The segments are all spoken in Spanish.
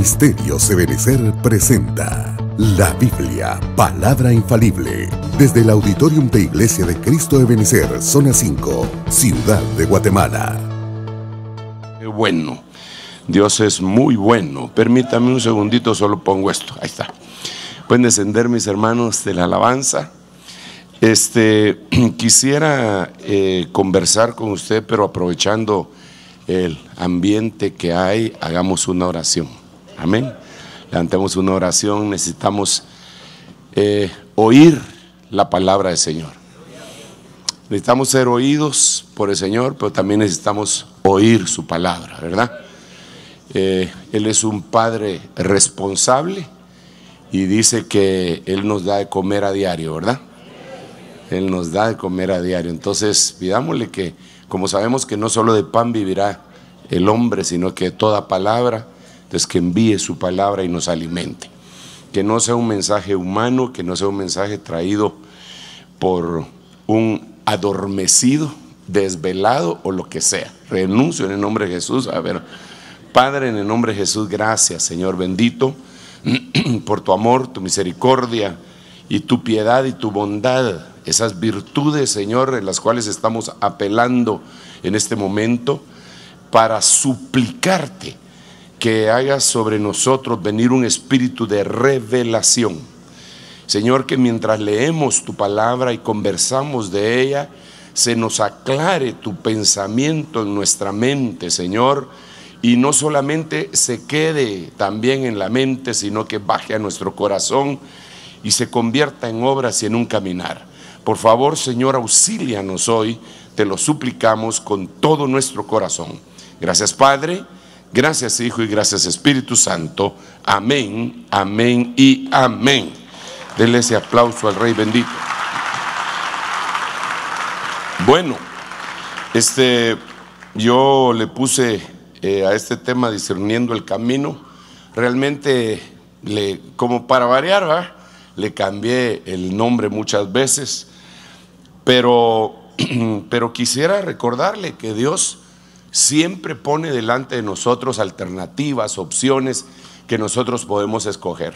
Ministerios Ebenecer presenta la Biblia, palabra infalible, desde el Auditorium de Iglesia de Cristo Ebenecer, zona 5, Ciudad de Guatemala. Bueno, Dios es muy bueno. Permítame un segundito, solo pongo esto. Ahí está. Pueden descender mis hermanos de la alabanza. Este, quisiera eh, conversar con usted, pero aprovechando el ambiente que hay, hagamos una oración. Amén. Levantemos una oración. Necesitamos eh, oír la palabra del Señor. Necesitamos ser oídos por el Señor, pero también necesitamos oír su palabra, ¿verdad? Eh, él es un padre responsable y dice que Él nos da de comer a diario, ¿verdad? Él nos da de comer a diario. Entonces, pidámosle que como sabemos que no solo de pan vivirá el hombre, sino que toda palabra, entonces que envíe su palabra y nos alimente. Que no sea un mensaje humano, que no sea un mensaje traído por un adormecido, desvelado o lo que sea. Renuncio en el nombre de Jesús. A ver, Padre, en el nombre de Jesús, gracias, Señor bendito, por tu amor, tu misericordia y tu piedad y tu bondad esas virtudes, Señor, en las cuales estamos apelando en este momento para suplicarte que hagas sobre nosotros venir un espíritu de revelación. Señor, que mientras leemos tu palabra y conversamos de ella, se nos aclare tu pensamiento en nuestra mente, Señor, y no solamente se quede también en la mente, sino que baje a nuestro corazón y se convierta en obras y en un caminar. Por favor, Señor, auxílianos hoy, te lo suplicamos con todo nuestro corazón. Gracias, Padre, gracias, Hijo, y gracias, Espíritu Santo. Amén, amén y amén. Denle ese aplauso al Rey bendito. Bueno, este, yo le puse eh, a este tema discerniendo el camino. Realmente, le, como para variar, le cambié el nombre muchas veces pero, pero quisiera recordarle que Dios siempre pone delante de nosotros alternativas, opciones que nosotros podemos escoger.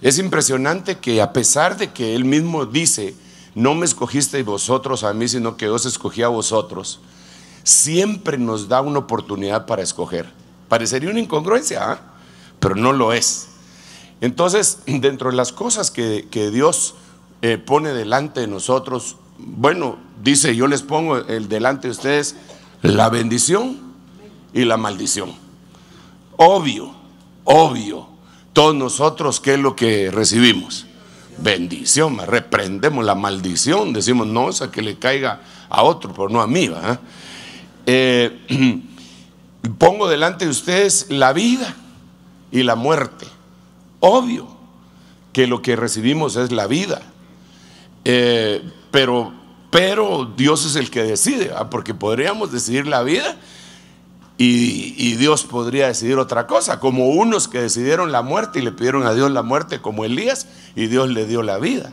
Es impresionante que a pesar de que Él mismo dice, no me escogisteis vosotros a mí, sino que Dios escogí a vosotros, siempre nos da una oportunidad para escoger. Parecería una incongruencia, ¿ah? pero no lo es. Entonces, dentro de las cosas que, que Dios eh, pone delante de nosotros, bueno, dice, yo les pongo el delante de ustedes la bendición y la maldición. Obvio, obvio. Todos nosotros, ¿qué es lo que recibimos? Bendición, reprendemos la maldición, decimos, no, esa que le caiga a otro, pero no a mí. Eh, pongo delante de ustedes la vida y la muerte. Obvio que lo que recibimos es la vida eh, pero, pero Dios es el que decide, porque podríamos decidir la vida y, y, Dios podría decidir otra cosa, como unos que decidieron la muerte y le pidieron a Dios la muerte como Elías y Dios le dio la vida.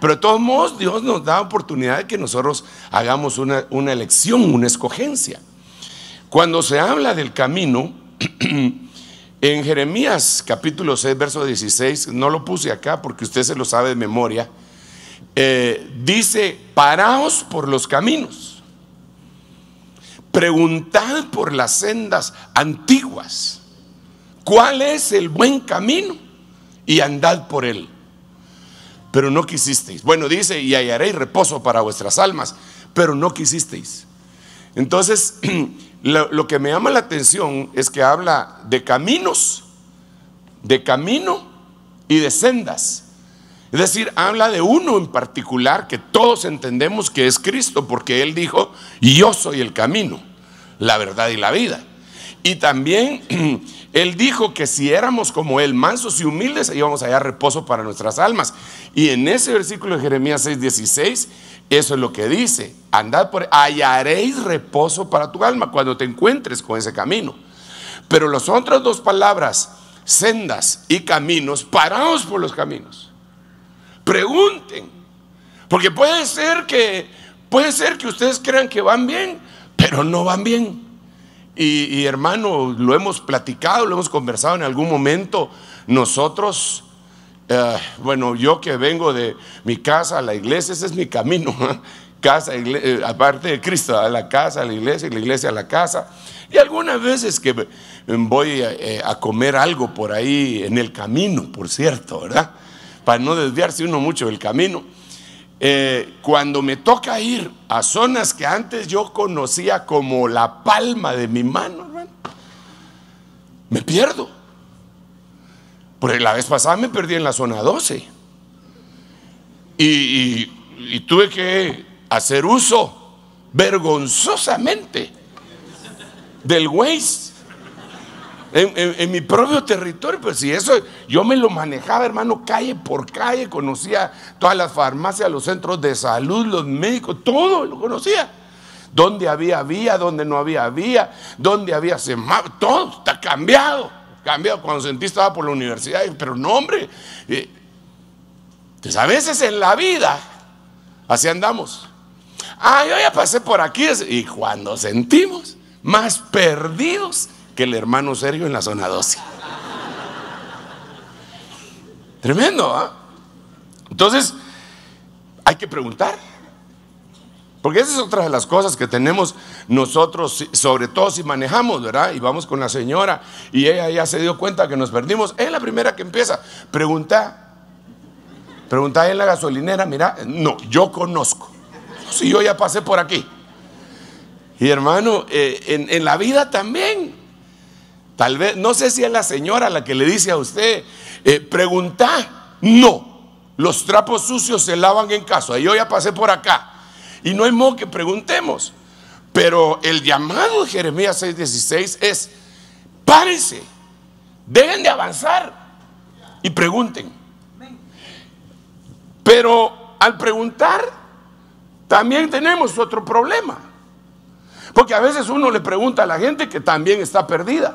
Pero de todos modos Dios nos da oportunidad de que nosotros hagamos una, una elección, una escogencia. Cuando se habla del camino, en Jeremías capítulo 6, verso 16, no lo puse acá porque usted se lo sabe de memoria, eh, dice, paraos por los caminos, preguntad por las sendas antiguas, cuál es el buen camino y andad por él. Pero no quisisteis. Bueno, dice, y hallaréis reposo para vuestras almas, pero no quisisteis. Entonces, lo, lo que me llama la atención es que habla de caminos, de camino y de sendas. Es decir, habla de uno en particular que todos entendemos que es Cristo, porque Él dijo, yo soy el camino, la verdad y la vida. Y también Él dijo que si éramos como Él, mansos y humildes, íbamos a hallar reposo para nuestras almas. Y en ese versículo de Jeremías 6:16, eso es lo que dice, andad por, hallaréis reposo para tu alma cuando te encuentres con ese camino. Pero las otras dos palabras, sendas y caminos, parados por los caminos. Pregunten. Porque puede ser que puede ser que ustedes crean que van bien, pero no van bien. Y, hermano, lo hemos platicado, lo hemos conversado en algún momento. Nosotros, eh, bueno, yo que vengo de mi casa a la iglesia, ese es mi camino. Casa, eh, aparte de Cristo, a la casa, a la iglesia, y la iglesia a la casa. Y algunas veces que voy eh, a, comer algo por ahí en el camino, por cierto, ¿verdad? Para no desviarse uno mucho del camino. cuando me toca ir a zonas que antes yo conocía como la palma de mi mano, me pierdo. Porque la vez pasada me perdí en la zona 12. Y, tuve que hacer uso vergonzosamente del Waze en, mi propio territorio. Pues si eso yo me lo manejaba, hermano, calle por calle, conocía todas las farmacias, los centros de salud, los médicos, todo lo conocía. Donde había vía, donde no había vía, donde había semáforo, todo está cambiado cambiado cuando sentí estaba por la universidad, pero no, hombre. Eh, entonces, a veces en la vida, así andamos. Ah, yo ya pasé por aquí. Y cuando sentimos más perdidos que el hermano Sergio en la zona 12. Tremendo, ¿ah? Entonces, hay que preguntar. Porque esa es otra de las cosas que tenemos nosotros, sobre todo si manejamos, ¿verdad? Y vamos con la señora y ella ya se dio cuenta que nos perdimos. Es la primera que empieza. Pregunta, pregunta en la gasolinera, mira, no, yo conozco. Si yo ya pasé por aquí. Y hermano, eh, en, la vida también. Tal vez, no sé si es la señora la que le dice a usted, eh, pregunta, no, los trapos sucios se lavan en casa. Yo ya pasé por acá. Y no hay modo que preguntemos. Pero el llamado de Jeremías 6:16 es, párense, deben de avanzar y pregunten. Pero al preguntar, también tenemos otro problema. Porque a veces uno le pregunta a la gente que también está perdida.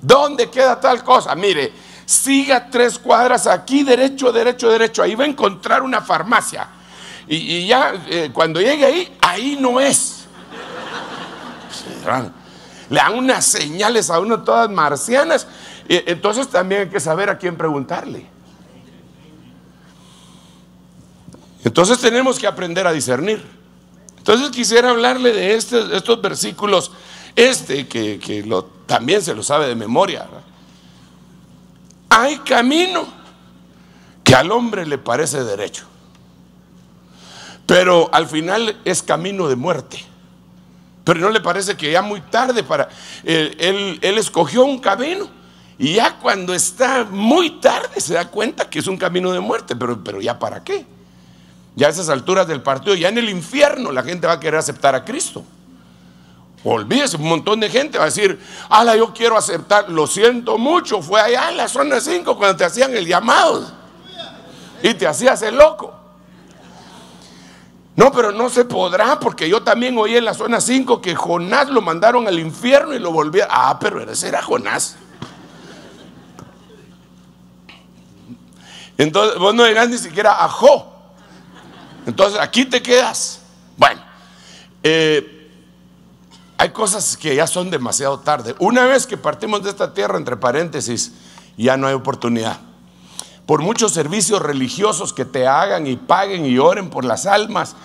¿Dónde queda tal cosa? Mire, siga tres cuadras aquí, derecho, derecho, derecho. Ahí va a encontrar una farmacia. Y, ya eh, cuando llegue ahí, ahí no es. Le dan unas señales a uno todas marcianas. Entonces también hay que saber a quién preguntarle. Entonces tenemos que aprender a discernir. Entonces quisiera hablarle de estos versículos, este que, lo, también se lo sabe de memoria. Hay camino que al hombre le parece derecho, pero al final es camino de muerte. Pero no le parece que ya muy tarde para... Él, él, escogió un camino y ya cuando está muy tarde se da cuenta que es un camino de muerte, pero, pero ya para qué. Ya a esas alturas del partido, ya en el infierno la gente va a querer aceptar a Cristo. Olvídese, un montón de gente va a decir, ala, yo quiero aceptar, lo siento mucho, fue allá en la zona 5 cuando te hacían el llamado y te hacías el loco. No, pero no se podrá porque yo también oí en la zona 5 que Jonás lo mandaron al infierno y lo volvieron. Ah, pero ese era Jonás. Entonces, vos no llegás ni siquiera a Jo. Entonces, aquí te quedas. Bueno, eh, hay cosas que ya son demasiado tarde. Una vez que partimos de esta tierra, entre paréntesis, ya no hay oportunidad. Por muchos servicios religiosos que te hagan y paguen y oren por las almas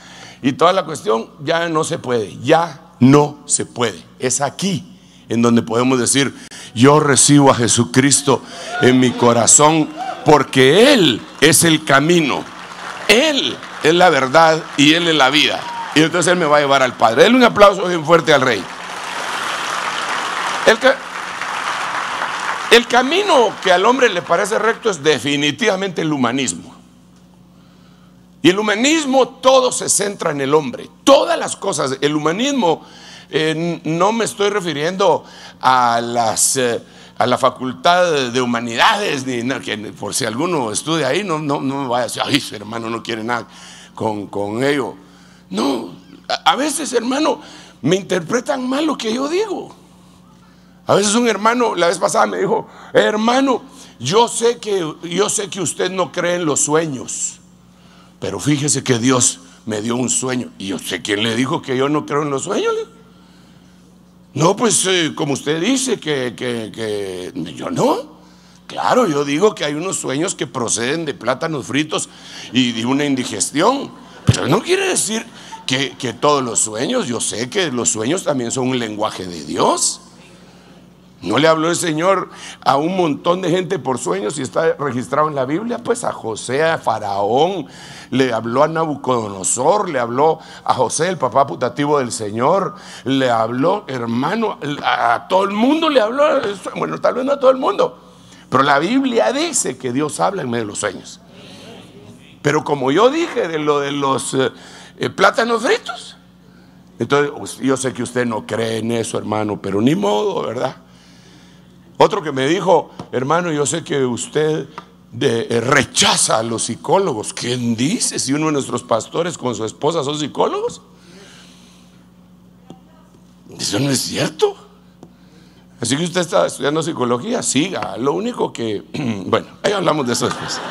y toda la cuestión, ya no se puede, ya no se puede. Es aquí en donde podemos decir, yo recibo a Jesucristo en mi corazón porque Él es el camino, Él es la verdad y Él es la vida. Y entonces Él me va a llevar al Padre. Denle un aplauso bien fuerte al Rey. El, camino que al hombre le parece recto es definitivamente el humanismo. Y el humanismo todo se centra en el hombre. Todas las cosas. El humanismo eh, no me estoy refiriendo a las... Eh, a la facultad de humanidades, ni que por si alguno estudia ahí, no, no, no me vaya a decir, ay, su hermano no quiere nada con, con ello. No, a veces, hermano, me interpretan mal lo que yo digo. A veces un hermano, la vez pasada me dijo, hermano, yo sé que yo sé que usted no cree en los sueños, pero fíjese que Dios me dio un sueño. Y yo sé quién le dijo que yo no creo en los sueños. No, pues eh, como usted dice, que, que, que yo no. Claro, yo digo que hay unos sueños que proceden de plátanos fritos y de una indigestión. Pero no quiere decir que, todos los sueños, yo sé que los sueños también son un lenguaje de Dios. ¿No le habló el Señor a un montón de gente por sueños y está registrado en la Biblia? Pues a José, a Faraón, le habló a Nabucodonosor, le habló a José, el papá putativo del Señor, le habló, hermano, a todo el mundo le habló, bueno, tal vez no a todo el mundo, pero la Biblia dice que Dios habla en medio de los sueños. Pero como yo dije de lo de los eh, eh, plátanos fritos, entonces yo sé que usted no cree en eso, hermano, pero ni modo, ¿verdad? Otro que me dijo, hermano, yo sé que usted eh, rechaza a los psicólogos. ¿Quién dice si uno de nuestros pastores con su esposa son psicólogos? Eso no es cierto. Así que usted está estudiando psicología, siga. Lo único que, bueno, ahí hablamos de eso después.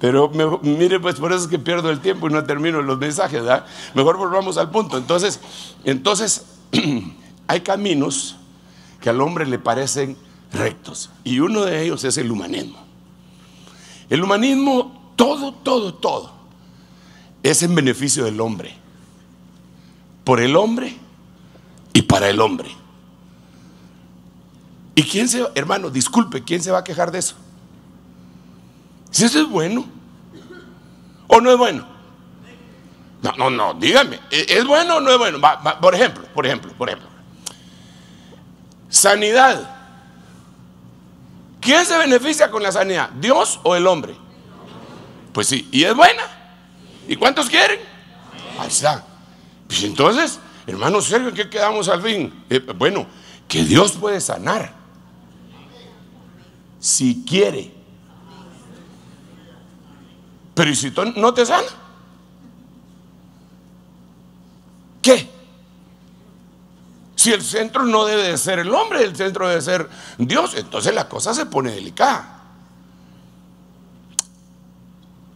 Pero mire, pues por eso es que pierdo el tiempo y no termino los mensajes, ¿verdad? Mejor volvamos al punto. Entonces, entonces hay caminos que al hombre le parecen rectos y uno de ellos es el humanismo. El humanismo, todo, todo, todo, es en beneficio del hombre, por el hombre y para el hombre. ¿Y quién se, hermano, disculpe, quién se va a quejar de eso? Si eso es bueno o no es bueno. No, no, no, dígame, ¿es bueno o no es bueno? por ejemplo, por ejemplo, por ejemplo. Sanidad. ¿Quién se beneficia con la sanidad? ¿Dios o el hombre? Pues sí, y es buena. ¿Y cuántos quieren? Ahí está. Pues entonces, hermano Sergio, ¿en qué quedamos al fin? Eh, bueno, que Dios puede sanar. Si quiere. Pero ¿y si no te sana? ¿Qué? Si el centro no debe de ser el hombre, el centro debe ser Dios, entonces la cosa se pone delicada.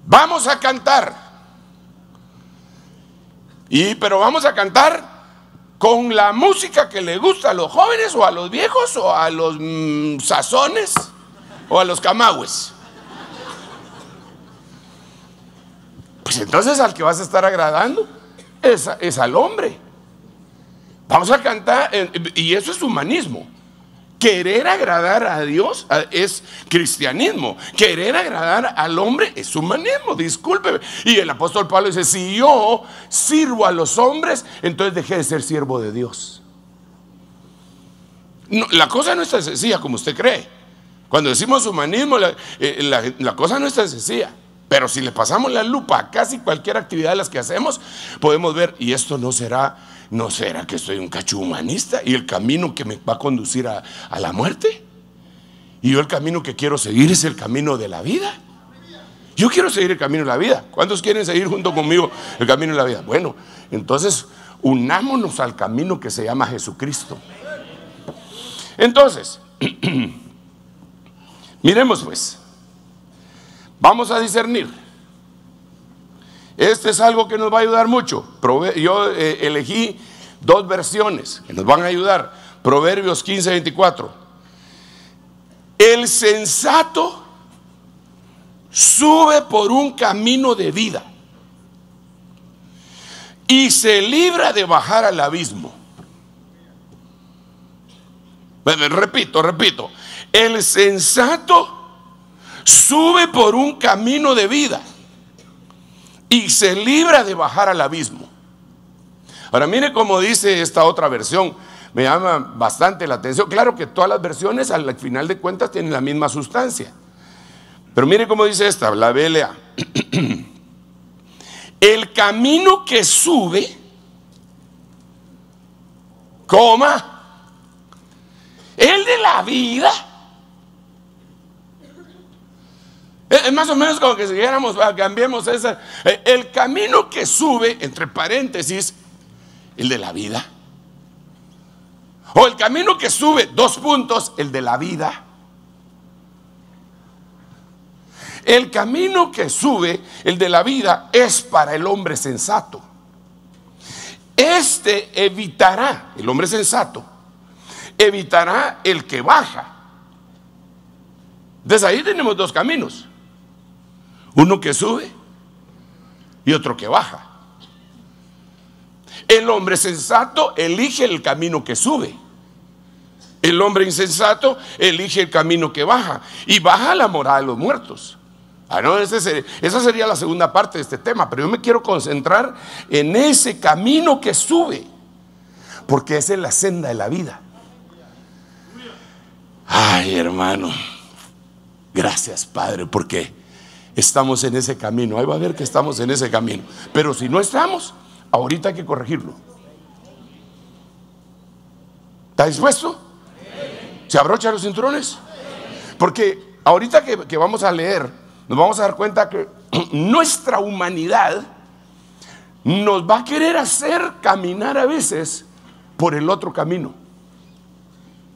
Vamos a cantar. Y pero vamos a cantar con la música que le gusta a los jóvenes o a los viejos o a los mm, sazones o a los camagües. Pues entonces al que vas a estar agradando es, es al hombre. Vamos a cantar, y eso es humanismo. Querer agradar a Dios es cristianismo. Querer agradar al hombre es humanismo, discúlpeme. Y el apóstol Pablo dice, si yo sirvo a los hombres, entonces dejé de ser siervo de Dios. la cosa no es tan sencilla como usted cree. Cuando decimos humanismo, la, eh, la cosa no es tan sencilla. Pero si le pasamos la lupa a casi cualquier actividad de las que hacemos, podemos ver, y esto no será, no será que soy un cacho humanista y el camino que me va a conducir a, a la muerte. Y yo el camino que quiero seguir es el camino de la vida. Yo quiero seguir el camino de la vida. ¿Cuántos quieren seguir junto conmigo el camino de la vida? Bueno, entonces unámonos al camino que se llama Jesucristo. Entonces, miremos pues. Vamos a discernir. Este es algo que nos va a ayudar mucho. Yo eh, elegí dos versiones que nos van a ayudar. Proverbios 15, 24. El sensato sube por un camino de vida y se libra de bajar al abismo. Repito, repito. El sensato sube por un camino de vida y se libra de bajar al abismo. Ahora mire cómo dice esta otra versión, me llama bastante la atención. Claro que todas las versiones al final de cuentas tienen la misma sustancia. Pero mire cómo dice esta, la BLA. El camino que sube, coma, el de la vida Es más o menos como que si dijéramos, cambiemos esa. Eh, el camino que sube, entre paréntesis, el de la vida. O el camino que sube, dos puntos, el de la vida. El camino que sube, el de la vida, es para el hombre sensato. Este evitará, el hombre sensato, evitará el que baja. Desde ahí tenemos dos caminos. Uno que sube y otro que baja. El hombre sensato elige el camino que sube. El hombre insensato elige el camino que baja. Y baja la morada de los muertos. Ah, no, esa sería la segunda parte de este tema, pero yo me quiero concentrar en ese camino que sube, porque esa es la senda de la vida. Ay, hermano, gracias Padre, porque estamos en ese camino. Ahí va a ver que estamos en ese camino. Pero si no estamos, ahorita hay que corregirlo. ¿Está dispuesto? ¿Se abrocha los cinturones? Porque ahorita que vamos a leer nos vamos a dar cuenta que nuestra humanidad nos va a querer hacer caminar a veces por el otro camino,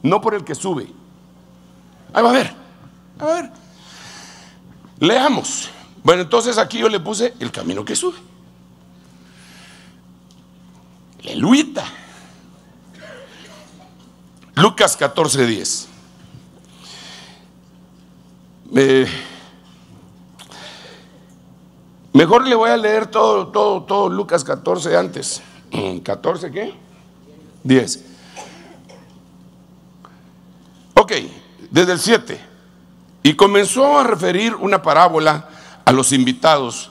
no por el que sube. Ahí va a ver, a ver. Leamos. Bueno, entonces aquí yo le puse el camino que sube. Aleluya. Lucas 14, 10. Eh, Mejor le voy a leer todo, todo, todo Lucas 14 antes. ¿14 qué? 10. Ok, desde el 7. Y comenzó a referir una parábola a los invitados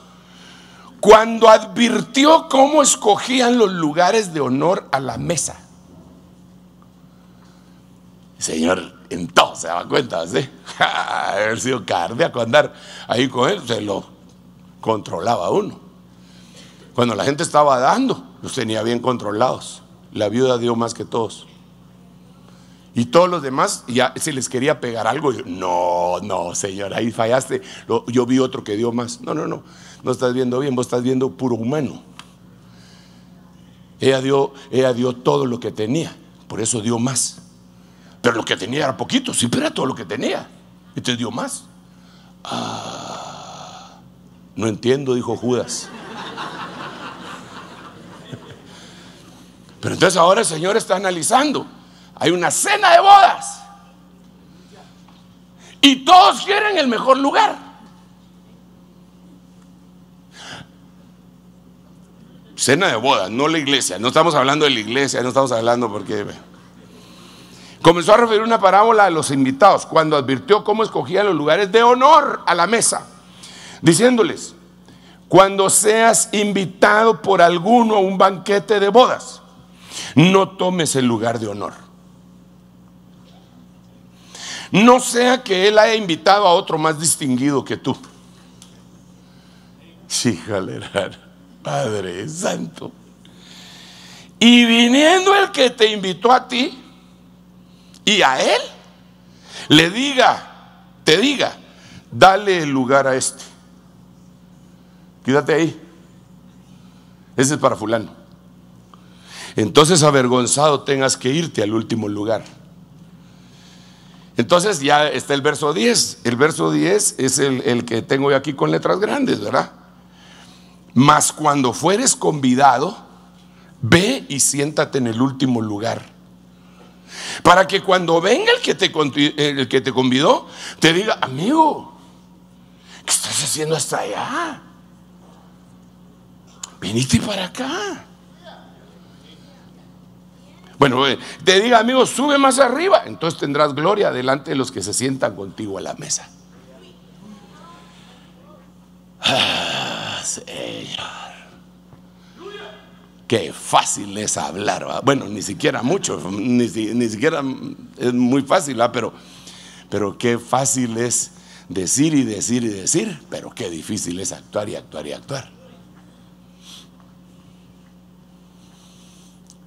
cuando advirtió cómo escogían los lugares de honor a la mesa. Señor, en todo se daba cuenta, ¿sí? Haber sido cardíaco andar ahí con él, se lo controlaba uno. Cuando la gente estaba dando, los tenía bien controlados. La viuda dio más que todos. Y todos los demás, ya se les quería pegar algo. no, no, señor, ahí fallaste. Yo vi otro que dio más. No, no, no. No estás viendo bien, vos estás viendo puro humano. Ella dio, ella dio todo lo que tenía. Por eso dio más. Pero lo que tenía era poquito, sí, pero era todo lo que tenía. Te dio más. Ah. No entiendo, dijo Judas. Pero entonces ahora el Señor está analizando. Hay una cena de bodas. Y todos quieren el mejor lugar. Cena de bodas, no la iglesia. No estamos hablando de la iglesia, no estamos hablando porque... Comenzó a referir una parábola a los invitados cuando advirtió cómo escogían los lugares de honor a la mesa diciéndoles, cuando seas invitado por alguno a un banquete de bodas, no tomes el lugar de honor. No sea que él haya invitado a otro más distinguido que tú. Sí, Padre Santo. Y viniendo el que te invitó a ti y a él, le diga, te diga, dale el lugar a este. Quédate ahí. Ese es para fulano. Entonces avergonzado tengas que irte al último lugar. Entonces ya está el verso 10. El verso 10 es el, que tengo aquí con letras grandes, ¿verdad? Mas cuando fueres convidado, ve y siéntate en el último lugar. Para que cuando venga el que te, el que te convidó, te diga, amigo, ¿qué estás haciendo hasta allá? viniste para acá. Bueno, eh, te diga, amigo, sube más arriba, entonces tendrás gloria delante de los que se sientan contigo a la mesa. Ah, señor. Qué fácil es hablar. Bueno, ni siquiera mucho, ni, siquiera es muy fácil, pero, pero qué fácil es decir y decir y decir, pero qué difícil es actuar y actuar y actuar.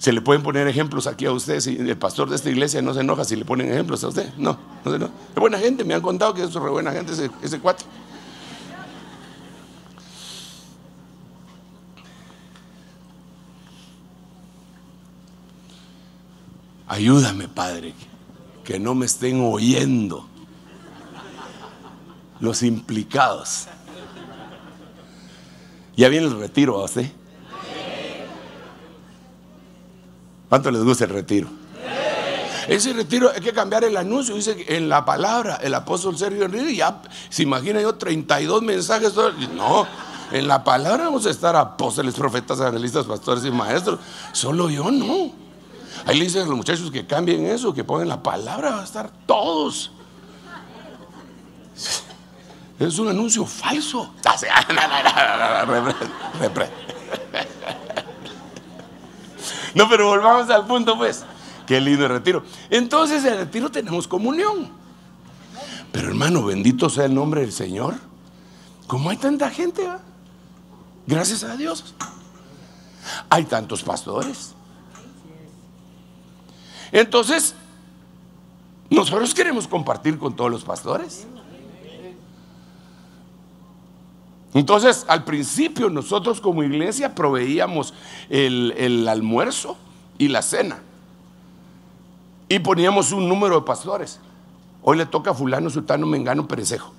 ¿Se le pueden poner ejemplos aquí a usted? El pastor de esta iglesia no se enoja si le ponen ejemplos a usted. No, no se enoja. Es buena gente, me han contado que es re buena gente ese, ese cuate. Ayúdame, Padre, que no me estén oyendo los implicados. Ya viene el retiro a usted. ¿Cuánto les gusta el retiro? Ese retiro hay que cambiar el anuncio. Dice en la palabra, el apóstol Sergio Enrique, ya se imagina yo 32 mensajes. No, en la palabra vamos a estar apóstoles, profetas, analistas, pastores y maestros. Solo yo no. Ahí le dicen a los muchachos que cambien eso, que pongan la palabra, va a estar todos. Es un anuncio falso. No, pero volvamos al punto, pues. Qué lindo retiro. Entonces, en el retiro tenemos comunión. Pero hermano, bendito sea el nombre del Señor. ¿Cómo hay tanta gente? Gracias a Dios. Hay tantos pastores. Entonces, nosotros queremos compartir con todos los pastores. Entonces, al principio nosotros como iglesia proveíamos el, almuerzo y la cena. Y poníamos un número de pastores. Hoy le toca a fulano, sultano, mengano, perecejo.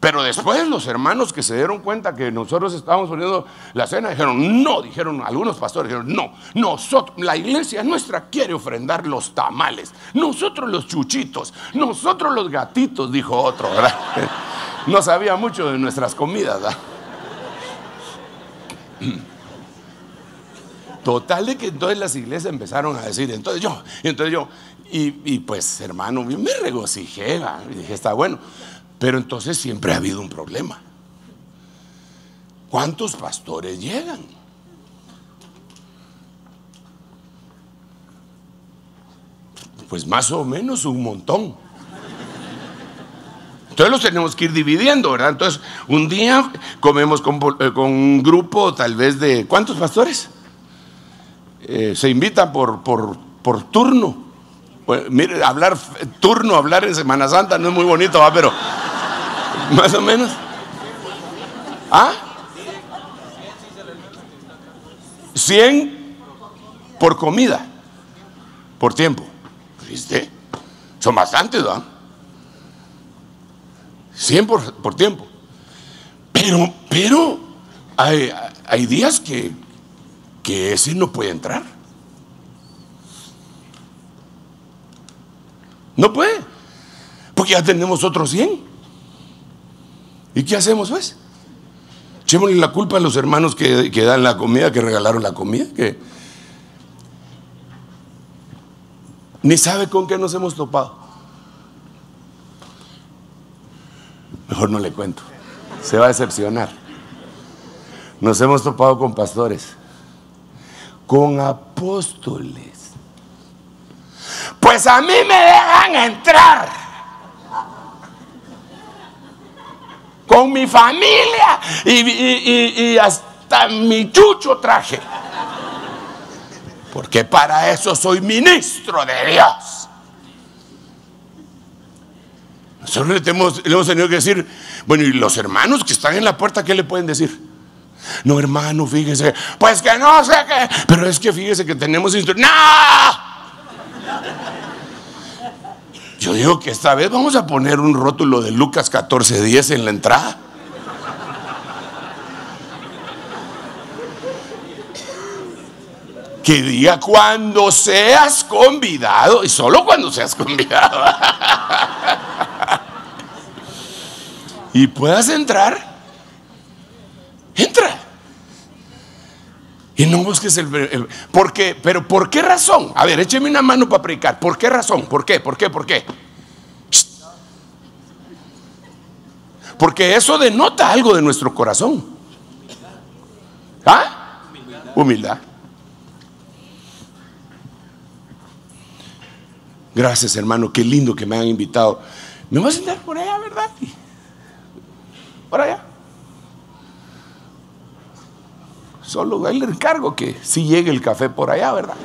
Pero después los hermanos que se dieron cuenta que nosotros estábamos poniendo la cena, dijeron, no, dijeron algunos pastores, dijeron, no, nosotros, la iglesia nuestra quiere ofrendar los tamales, nosotros los chuchitos, nosotros los gatitos, dijo otro, ¿verdad? No sabía mucho de nuestras comidas, ¿verdad? Total de que entonces las iglesias empezaron a decir, entonces yo, entonces yo, y, pues hermano, me regocijé, y dije, está bueno. Pero entonces siempre ha habido un problema. ¿Cuántos pastores llegan? Pues más o menos un montón. Entonces los tenemos que ir dividiendo, ¿verdad? Entonces, un día comemos con, eh, un grupo tal vez de... ¿Cuántos pastores? Eh, se invitan por, por, por turno. mire, hablar turno, hablar en Semana Santa no es muy bonito, ¿va? Pero más o menos. ¿Ah? 100 por comida, por tiempo. ¿Viste? Son bastantes, ¿verdad? 100 por, por tiempo. Pero, pero hay, hay días que, que ese no puede entrar. No puede. Porque ya tenemos otros 100. ¿Y qué hacemos pues? Echémosle la culpa a los hermanos que, que, dan la comida, que regalaron la comida, que ni sabe con qué nos hemos topado. Mejor no le cuento. Se va a decepcionar. Nos hemos topado con pastores, con apóstoles. Pues a mí me dejan entrar. con mi familia y, hasta mi chucho traje. Porque para eso soy ministro de Dios. Nosotros le hemos, le hemos, tenido que decir, bueno, y los hermanos que están en la puerta, ¿qué le pueden decir? No, hermano, fíjese, pues que no sé qué, pero es que fíjese que tenemos instrucción. ¡No! Yo digo que esta vez vamos a poner un rótulo de Lucas 14:10 en la entrada. Que diga cuando seas convidado, y solo cuando seas convidado, y puedas entrar, entra. Y no busques el, ¿Por qué? Pero ¿por qué razón? A ver, écheme una mano para predicar. ¿Por qué razón? ¿Por qué? ¿Por qué? ¿Por qué? Porque eso denota algo de nuestro corazón. ¿Ah? Humildad. Gracias, hermano. Qué lindo que me han invitado. Me voy a sentar por allá, ¿verdad? Por allá. Solo ahí le encargo que si llegue el café por allá, ¿verdad?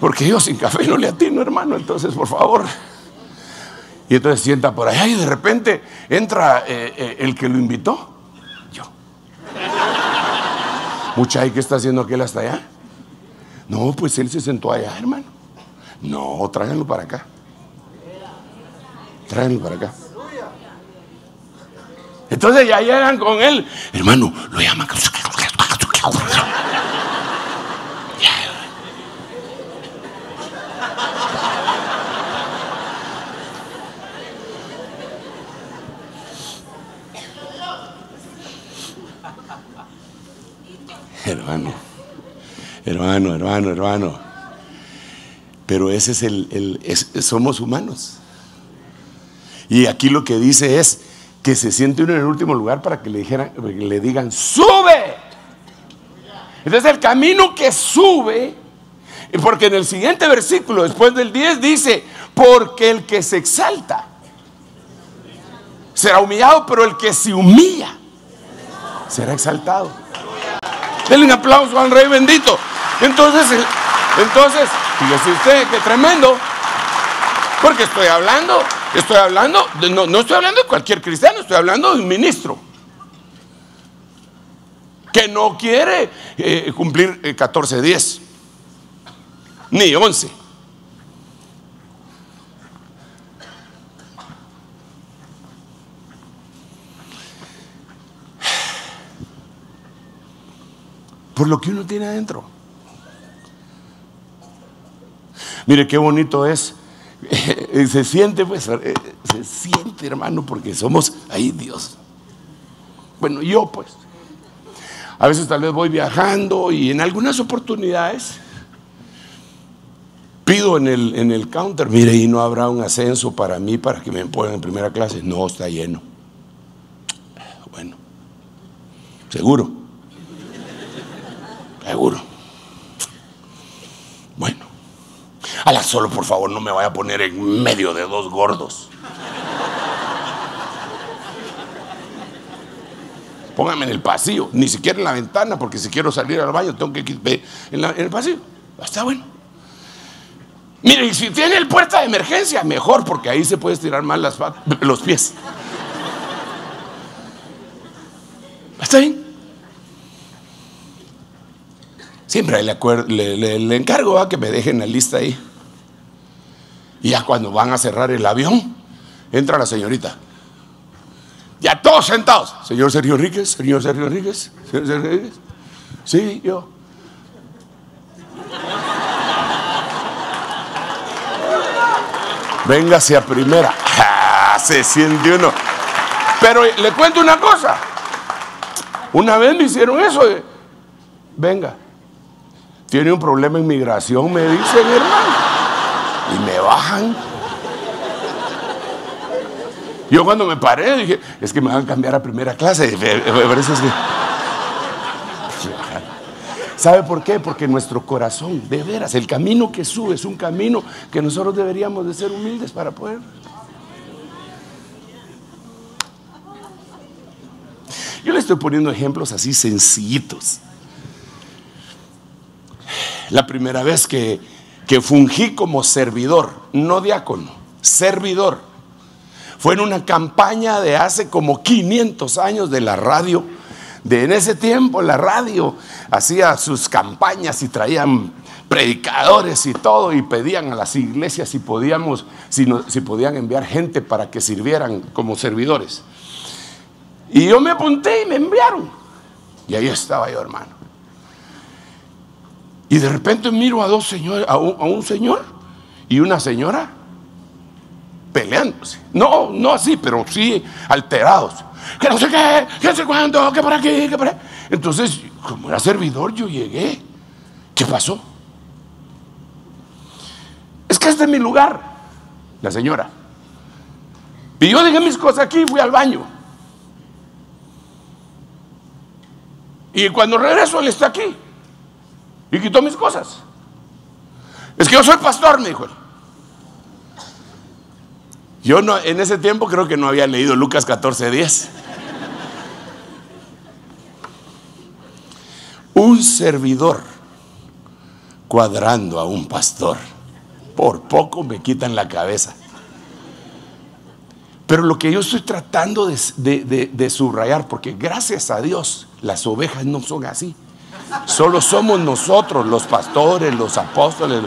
Porque yo sin café no le atino, hermano. Entonces, por favor. Y entonces sienta por allá y de repente entra eh, eh, el que lo invitó. Yo. Mucha, ¿y qué está haciendo aquel hasta allá? No, pues él se sentó allá, hermano. No, tráiganlo para acá. Tráiganlo para acá. Entonces ya llegan con él. Hermano, lo llaman. Hermano, hermano, hermano, hermano. Pero ese es el, somos humanos. Y aquí lo que dice es que se siente uno en el último lugar para que le, dijeran, que le digan, sube. Entonces el camino que sube, porque en el siguiente versículo, después del 10, dice, porque el que se exalta será humillado, pero el que se humilla será exaltado. Denle un aplauso al Rey bendito. Entonces, entonces, fíjese usted, qué tremendo. Porque estoy hablando, estoy hablando, no, no estoy hablando de cualquier cristiano, estoy hablando de un ministro que no quiere eh, cumplir 14-10, eh, ni 11. por lo que uno tiene adentro. Mire qué bonito es. Se siente, pues, eh, se siente, hermano, porque somos ahí Dios. Bueno, yo, pues. A veces tal vez voy viajando y en algunas oportunidades pido en el, en el counter, mire, y no habrá un ascenso para mí para que me pongan en primera clase. No, está lleno. Bueno, seguro. Seguro. Bueno. A la solo, por favor, no me vaya a poner en medio de dos gordos. Póngame en el pasillo, ni siquiera en la ventana, porque si quiero salir al baño tengo que ir en, el pasillo. Está bueno. Mire, y si tiene el puerta de emergencia, mejor, porque ahí se puede estirar más los pies. ¿Está bien? Siempre le, encargo a que me dejen la lista ahí. Y ya cuando van a cerrar el avión, entra la señorita. Ya todos sentados. Señor Sergio Enríquez, señor Sergio Enríquez, señor Sergio Enríquez. Sí, yo. Véngase a primera. Se siente uno. Pero le cuento una cosa. Una vez me hicieron eso. venga, tiene un problema en migración, me dicen, hermano. Y me bajan. Yo cuando me paré dije, es que me van a cambiar a primera clase. ¿Sabe por qué? Porque nuestro corazón, de veras, el camino que sube es un camino que nosotros deberíamos de ser humildes para poder. Yo le estoy poniendo ejemplos así sencillitos la primera vez que, fungí como servidor, no diácono, servidor. Fue en una campaña de hace como 500 años de la radio. De en ese tiempo la radio hacía sus campañas y traían predicadores y todo y pedían a las iglesias si podíamos si, si podían enviar gente para que sirvieran como servidores. Y yo me apunté y me enviaron. Y ahí estaba yo, hermano. Y de repente miro a dos señores, a un, señor y una señora peleándose. No, no así, pero sí alterados. Que no sé qué, que no sé cuándo, que por aquí, que por ahí. Entonces, como era servidor, yo llegué. ¿Qué pasó? Es que este es mi lugar, la señora. Y yo dejé mis cosas aquí y fui al baño. Y cuando regreso, él está aquí. Y quitó mis cosas. Es que yo soy pastor, me dijo él. Yo no, en ese tiempo creo que no había leído Lucas 14, 10. Un servidor cuadrando a un pastor. Por poco me quitan la cabeza. Pero lo que yo estoy tratando de, de subrayar, porque gracias a Dios las ovejas no son así. Solo somos nosotros, los pastores, los apóstoles.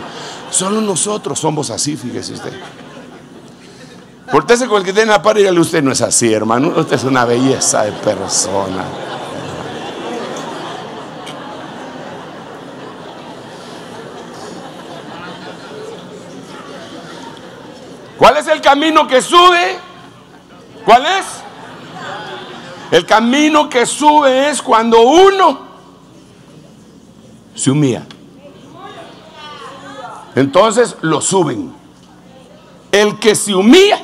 Solo nosotros somos así, fíjese usted. Portese con el que tiene la par y usted no es así, hermano. Usted es una belleza de persona. ¿Cuál es el camino que sube? ¿Cuál es? El camino que sube es cuando uno se humilla. Entonces lo suben. El que se humilla,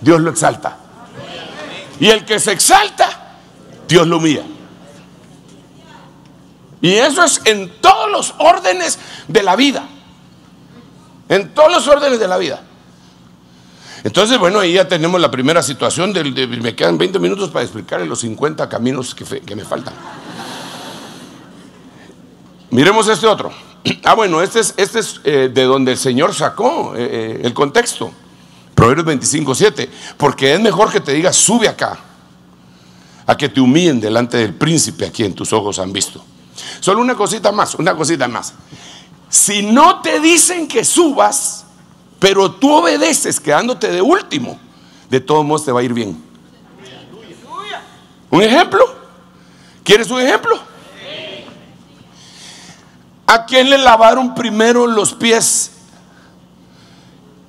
Dios lo exalta. Y el que se exalta, Dios lo humilla. Y eso es en todos los órdenes de la vida. En todos los órdenes de la vida. Entonces, bueno, ahí ya tenemos la primera situación. De, me quedan 20 minutos para explicarle los 50 caminos que, me faltan. Miremos este otro. Ah, bueno, este es, este es eh, de donde el Señor sacó eh, eh, el contexto. Proverbios 25, 7. Porque es mejor que te diga, sube acá, a que te humillen delante del príncipe a quien tus ojos han visto. Solo una cosita más, una cosita más. Si no te dicen que subas, pero tú obedeces quedándote de último, de todos modos te va a ir bien. ¿Un ejemplo? ¿Quieres un ejemplo? ¿A quién le lavaron primero los pies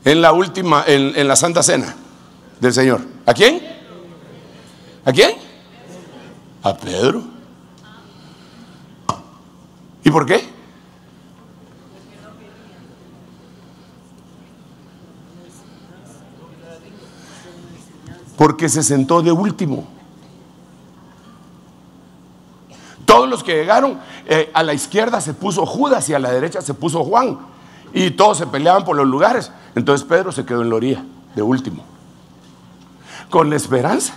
en la última, en, la Santa Cena del Señor? ¿A quién? ¿A quién? A Pedro. ¿Y por qué? porque se sentó de último. Todos los que llegaron eh, a la izquierda se puso Judas y a la derecha se puso Juan. Y todos se peleaban por los lugares. Entonces Pedro se quedó en la orilla, de último. Con la esperanza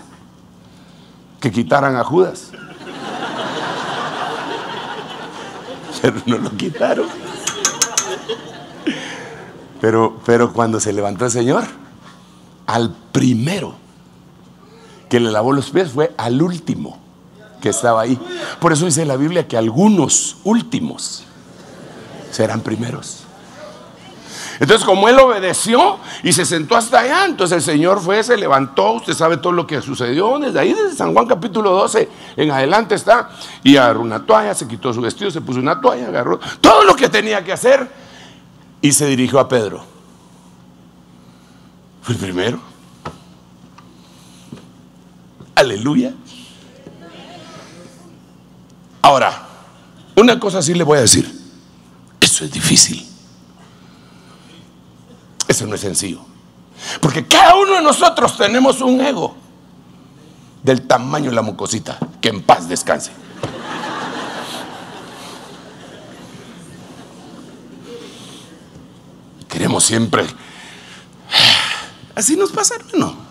que quitaran a Judas. Pero no lo quitaron. Pero, pero cuando se levantó el Señor, al primero que le lavó los pies fue al último que estaba ahí. Por eso dice la Biblia que algunos últimos serán primeros. Entonces, como él obedeció y se sentó hasta allá, entonces el Señor fue, se levantó, usted sabe todo lo que sucedió, desde ahí, desde San Juan capítulo 12 en adelante está, y agarró una toalla, se quitó su vestido, se puso una toalla, agarró todo lo que tenía que hacer y se dirigió a Pedro. Fue el primero. Aleluya. Ahora, una cosa sí le voy a decir. Eso es difícil. Eso no es sencillo. Porque cada uno de nosotros tenemos un ego del tamaño de la mucosita. Que en paz descanse. Queremos siempre. Así nos pasa, hermano.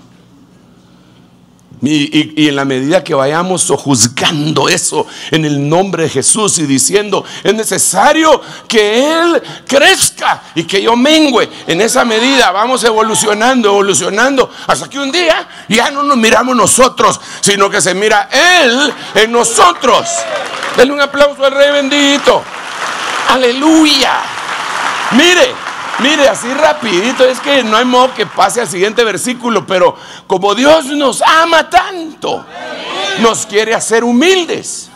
Y, en la medida que vayamos juzgando eso en el nombre de Jesús y diciendo, es necesario que Él crezca y que yo mengüe, en esa medida vamos evolucionando, evolucionando, hasta que un día ya no nos miramos nosotros, sino que se mira Él en nosotros. Denle un aplauso al Rey bendito. Aleluya. Mire, Mire, así rapidito, es que no hay modo que pase al siguiente versículo, pero como Dios nos ama tanto, nos quiere hacer humildes.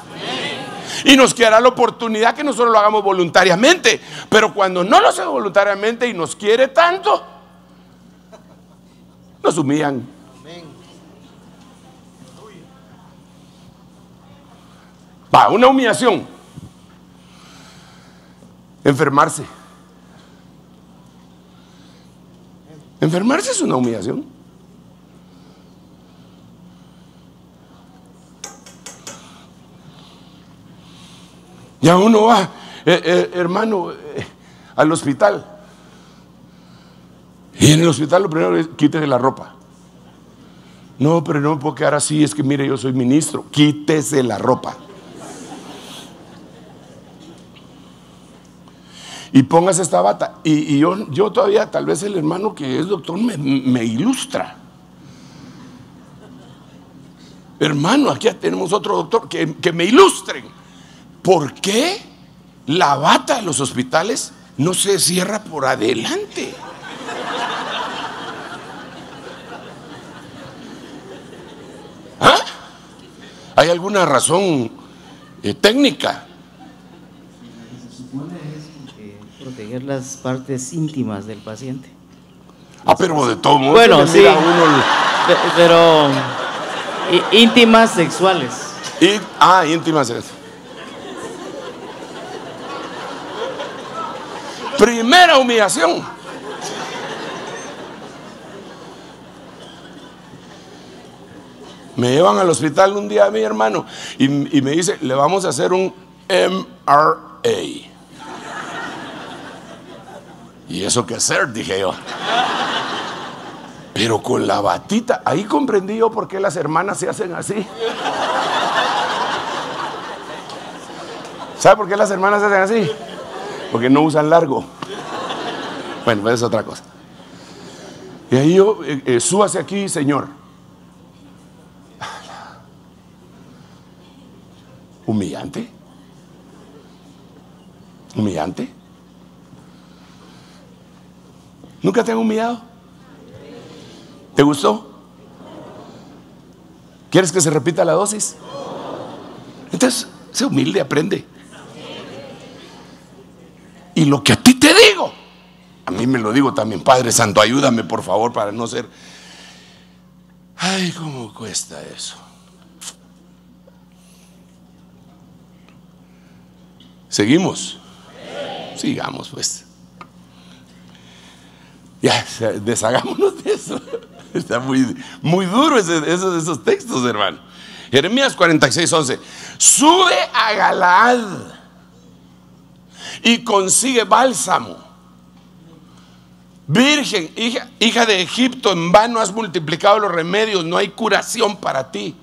Y nos quiere dar la oportunidad que nosotros lo hagamos voluntariamente. Pero cuando no lo hacemos voluntariamente y nos quiere tanto, nos humillan. Va, una humillación. Enfermarse. Enfermarse es una humillación. Ya uno va, eh, eh, hermano, eh, al hospital. Y en el hospital lo primero es quítese la ropa. No, pero no me puedo quedar así, es que mire, yo soy ministro. Quítese la ropa. Y póngase esta bata. Y, yo, yo todavía, tal vez el hermano que es doctor me, ilustra. Hermano, aquí tenemos otro doctor que, que, me ilustren. ¿por qué la bata de los hospitales no se cierra por adelante? ¿Ah? ¿Hay alguna razón eh, técnica? Se supone es proteger las partes íntimas del paciente. Ah, pero de todo modo. Bueno, mira sí. uno el- Pero íntimas sexuales. Y, ah, íntimas. es. Primera humillación. Me llevan al hospital un día a mi hermano y, y me dice, le vamos a hacer un MRA. ¿Y eso qué hacer? Dije yo. Pero con la batita, ahí comprendí yo por qué las hermanas se hacen así. ¿Sabe por qué las hermanas se hacen así? Porque no usan largo. Bueno, pues es otra cosa. Y ahí yo, eh, eh, aquí, señor. Humillante. Humillante. ¿Nunca te han humillado? ¿Te gustó? ¿Quieres que se repita la dosis? Entonces, sé humilde, aprende. Y lo que a ti te digo, a mí me lo digo también, Padre Santo, ayúdame por favor para no ser... Ay, ¿cómo cuesta eso? ¿Seguimos? Sigamos pues. Ya, deshagámonos de eso. Está muy, muy duro esos textos, hermano. Jeremías 46, 11. Sube a Galaad y consigue bálsamo. Virgen, hija, hija de Egipto, en vano has multiplicado los remedios, no hay curación para ti.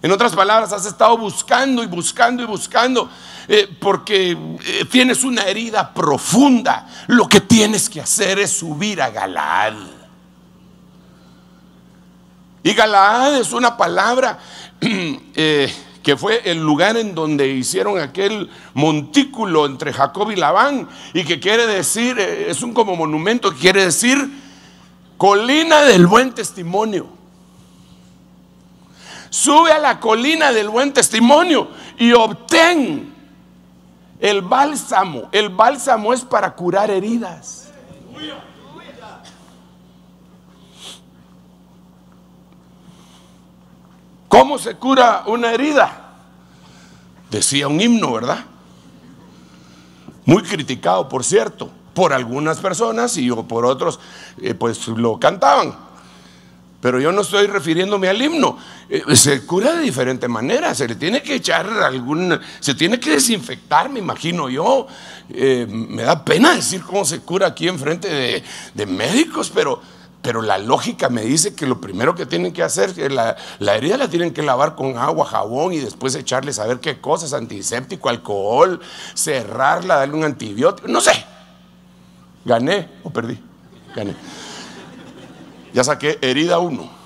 En otras palabras, has estado buscando y buscando y buscando eh, porque eh, tienes una herida profunda. Lo que tienes que hacer es subir a Galaad. Y Galaad es una palabra eh, que fue el lugar en donde hicieron aquel montículo entre Jacob y Labán y que quiere decir, es un como monumento que quiere decir colina del buen testimonio. Sube a la colina del buen testimonio y obtén el bálsamo. El bálsamo es para curar heridas. ¿Cómo se cura una herida? Decía un himno, ¿verdad? Muy criticado, por cierto, por algunas personas y por otros, eh, pues lo cantaban. Pero yo no estoy refiriéndome al himno. Eh, se cura de diferente manera. Se le tiene que echar algún. Se tiene que desinfectar, me imagino yo. Eh, me da pena decir cómo se cura aquí enfrente de, de médicos, pero, pero la lógica me dice que lo primero que tienen que hacer, que la, la herida la tienen que lavar con agua, jabón y después echarle saber qué cosas, antiséptico, alcohol, cerrarla, darle un antibiótico, no sé. ¿Gané o perdí? Gané. Ya saqué herida 1.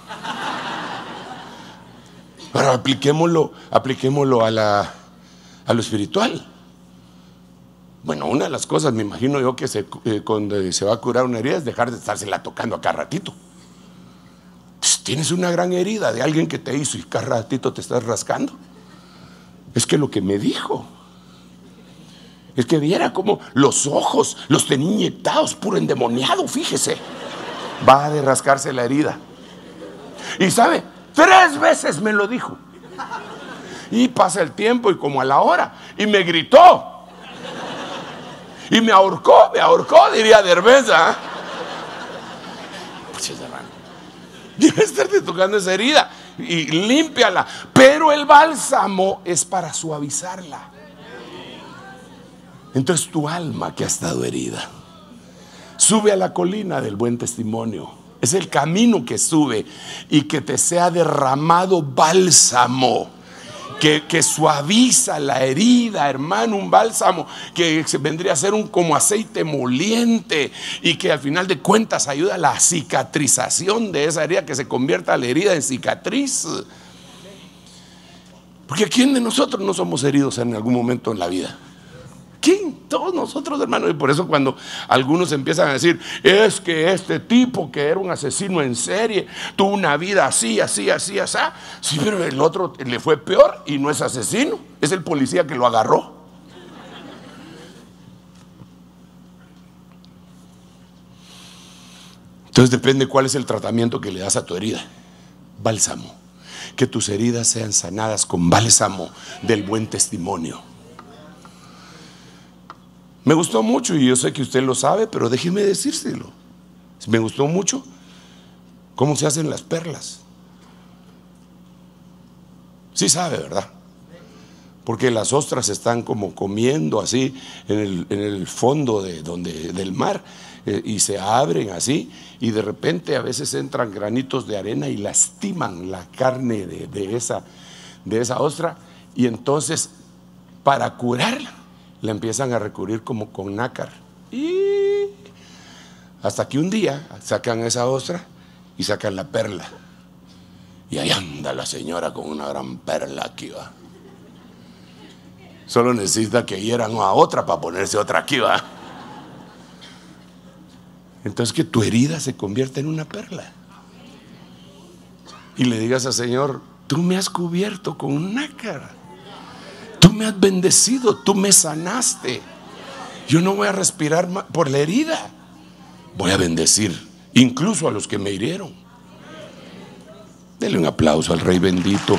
Ahora apliquémoslo, apliquémoslo a, la, lo espiritual. Bueno, una de las cosas, me imagino yo, que se, eh, cuando se va a curar una herida es dejar de estársela tocando a cada ratito. Pues, tienes una gran herida de alguien que te hizo y cada ratito te estás rascando. Es que lo que me dijo. Es que viera como los ojos los tenía inyectados, puro endemoniado, fíjese va a derrascarse la herida. Y sabe, tres veces me lo dijo. Y pasa el tiempo y como a la hora. Y me gritó. Y me ahorcó, me ahorcó, diría Derbeza. Pues, hermano, Debe estarte tocando esa herida y límpiala. Pero el bálsamo es para suavizarla. Entonces tu alma que ha estado herida Sube a la colina del buen testimonio. Es el camino que sube y que te sea derramado bálsamo. Que, que suaviza la herida, hermano, un bálsamo que vendría a ser un como aceite moliente y que al final de cuentas ayuda a la cicatrización de esa herida, que se convierta la herida en cicatriz. Porque ¿quién de nosotros no somos heridos en algún momento en la vida? ¿Quién? Todos nosotros, hermanos. Y por eso cuando algunos empiezan a decir, es que este tipo que era un asesino en serie, tuvo una vida así, así, así, así. Sí, pero el otro le fue peor y no es asesino, es el policía que lo agarró. Entonces depende cuál es el tratamiento que le das a tu herida. Bálsamo. Que tus heridas sean sanadas con bálsamo del buen testimonio. Me gustó mucho y yo sé que usted lo sabe, pero déjeme decírselo. Me gustó mucho cómo se hacen las perlas. Sí sabe, ¿verdad? Porque las ostras están como comiendo así en el, fondo de, donde, del mar eh, y se abren así y de repente a veces entran granitos de arena y lastiman la carne de, de esa, de esa ostra y entonces para curarla le empiezan a recurrir como con nácar. Y hasta que un día sacan esa ostra y sacan la perla. Y ahí anda la señora con una gran perla aquí va. Solo necesita que hieran a otra para ponerse otra aquí va. Entonces que tu herida se convierta en una perla. Y le digas al Señor, tú me has cubierto con un nácar. Tú me has bendecido, tú me sanaste. Yo no voy a respirar por la herida. Voy a bendecir incluso a los que me hirieron. Dele un aplauso al Rey bendito.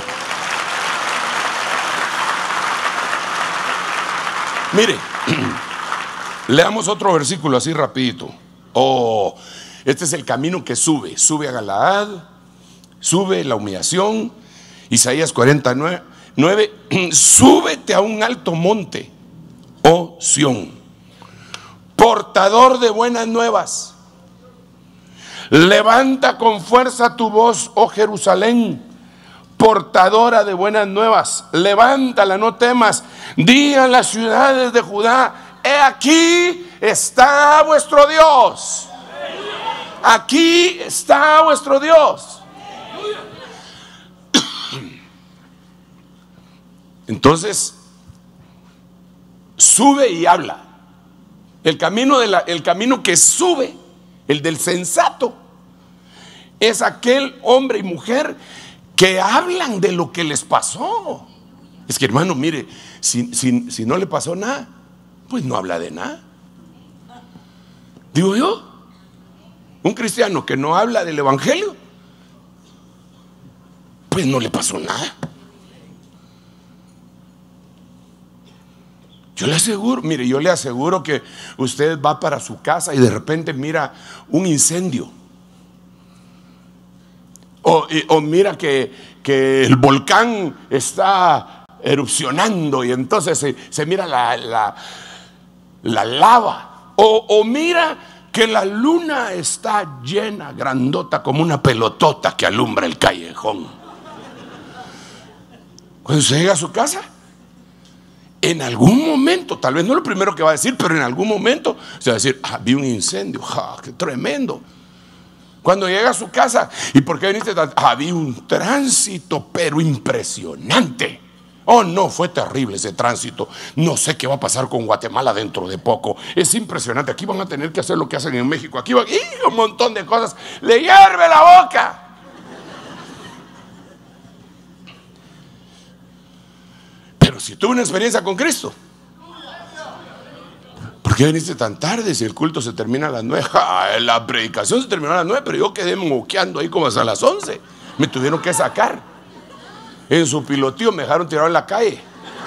Mire, leamos otro versículo así rapidito. Oh, este es el camino que sube. Sube a Galaad, sube la humillación. Isaías 49, 9. Súbete a un alto monte, oh Sión, portador de buenas nuevas. Levanta con fuerza tu voz, oh Jerusalén, portadora de buenas nuevas. Levántala, no temas. Di a las ciudades de Judá, he aquí está vuestro Dios. Aquí está vuestro Dios. Entonces, sube y habla. El camino, de el camino que sube, el del sensato, es aquel hombre y mujer que hablan de lo que les pasó. Es que hermano, mire, si, si no le pasó nada, pues no habla de nada. Digo yo, un cristiano que no habla del Evangelio, pues no le pasó nada. Yo le aseguro, mire, yo le aseguro que usted va para su casa y de repente mira un incendio. O, mira que, el volcán está erupcionando y entonces se, mira la, la, lava. O, o mira que la luna está llena, grandota, como una pelotota que alumbra el callejón. Cuando se llega a su casa, en algún momento, tal vez no lo primero que va a decir, pero en algún momento se va a decir, ah, vi un incendio, ah, qué tremendo. Cuando llega a su casa, ¿y por qué viniste? Ah, vi un tránsito, pero impresionante. Oh, no, fue terrible ese tránsito. No sé qué va a pasar con Guatemala dentro de poco. Es impresionante. Aquí van a tener que hacer lo que hacen en México. Aquí van un montón de cosas. Le hierve la boca. Si tuve una experiencia con Cristo. ¿Por qué viniste tan tarde si el culto se termina a las nueve? La predicación se terminó a las nueve, pero yo quedé moqueando ahí como hasta las once. Me tuvieron que sacar. En su pilotío me dejaron tirado en la calle.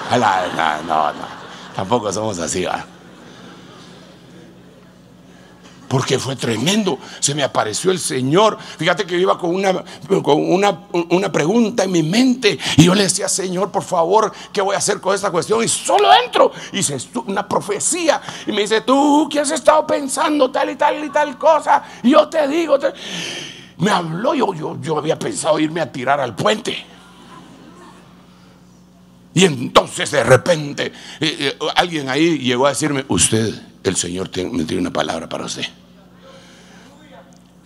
no, no, tampoco somos así. Porque fue tremendo. Se me apareció el Señor. Fíjate que yo iba con una, con una, una, pregunta en mi mente y yo le decía, Señor, por favor, ¿qué voy a hacer con esta cuestión? Y solo entro. Y se una profecía. Y me dice, tú, ¿qué has estado pensando tal y tal y tal cosa? Y yo te digo, me habló, yo, yo, yo había pensado irme a tirar al puente. Y entonces de repente eh, eh, alguien ahí llegó a decirme, usted, el Señor me tiene una palabra para usted.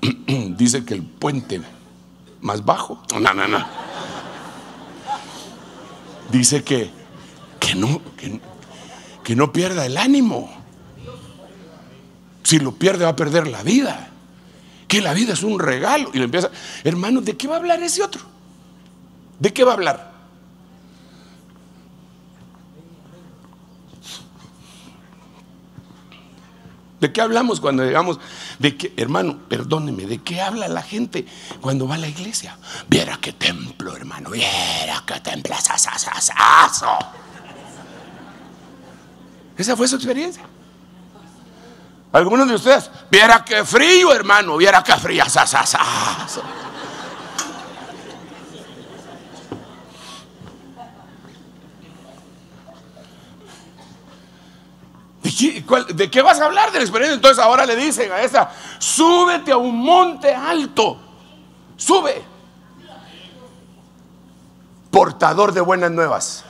Dice que el puente más bajo, no, no, no. dice que, que, no, que, no pierda el ánimo. Si lo pierde va a perder la vida. Que la vida es un regalo. Y le empieza, hermano, ¿de qué va a hablar ese otro? ¿De qué va a hablar? ¿De qué hablamos cuando llegamos? De qué, hermano, perdóneme, ¿de qué habla la gente cuando va a la iglesia? Viera qué templo, hermano, viera qué templo. Esa fue su experiencia. Algunos de ustedes, viera qué frío, hermano, viera qué frío. ¿De qué, vas a hablar de la experiencia? Entonces ahora le dicen a esa, súbete a un monte alto, sube. Portador de buenas nuevas.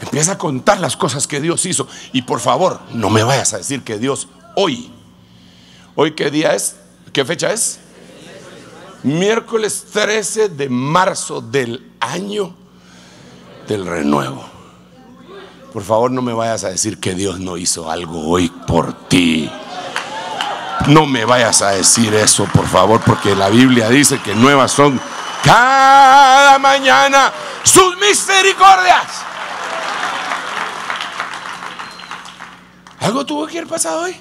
Empieza a contar las cosas que Dios hizo. Y por favor, no me vayas a decir que Dios hoy, hoy qué día es, qué fecha es. Miércoles 13 de marzo del año del renuevo. Por favor, no me vayas a decir que Dios no hizo algo hoy por ti. No me vayas a decir eso, por favor, porque la Biblia dice que nuevas son cada mañana sus misericordias. Algo tuvo que haber pasado hoy.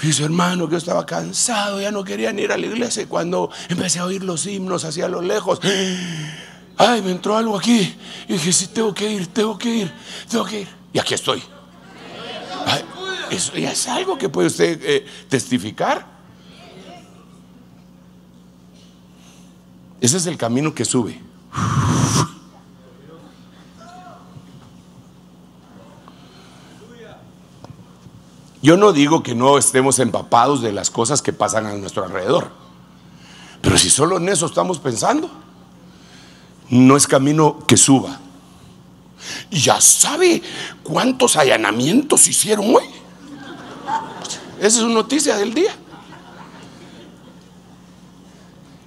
Dice hermano que estaba cansado, ya no quería ni ir a la iglesia. Cuando empecé a oír los himnos hacia lo lejos, ay, me entró algo aquí. Y dije, sí, tengo que ir, tengo que ir, tengo que ir. Y aquí estoy. eso ya es algo que puede usted eh, testificar. Ese es el camino que sube. Yo no digo que no estemos empapados de las cosas que pasan a nuestro alrededor. Pero si solo en eso estamos pensando, no es camino que suba. Ya sabe cuántos allanamientos hicieron hoy. Esa es una noticia del día.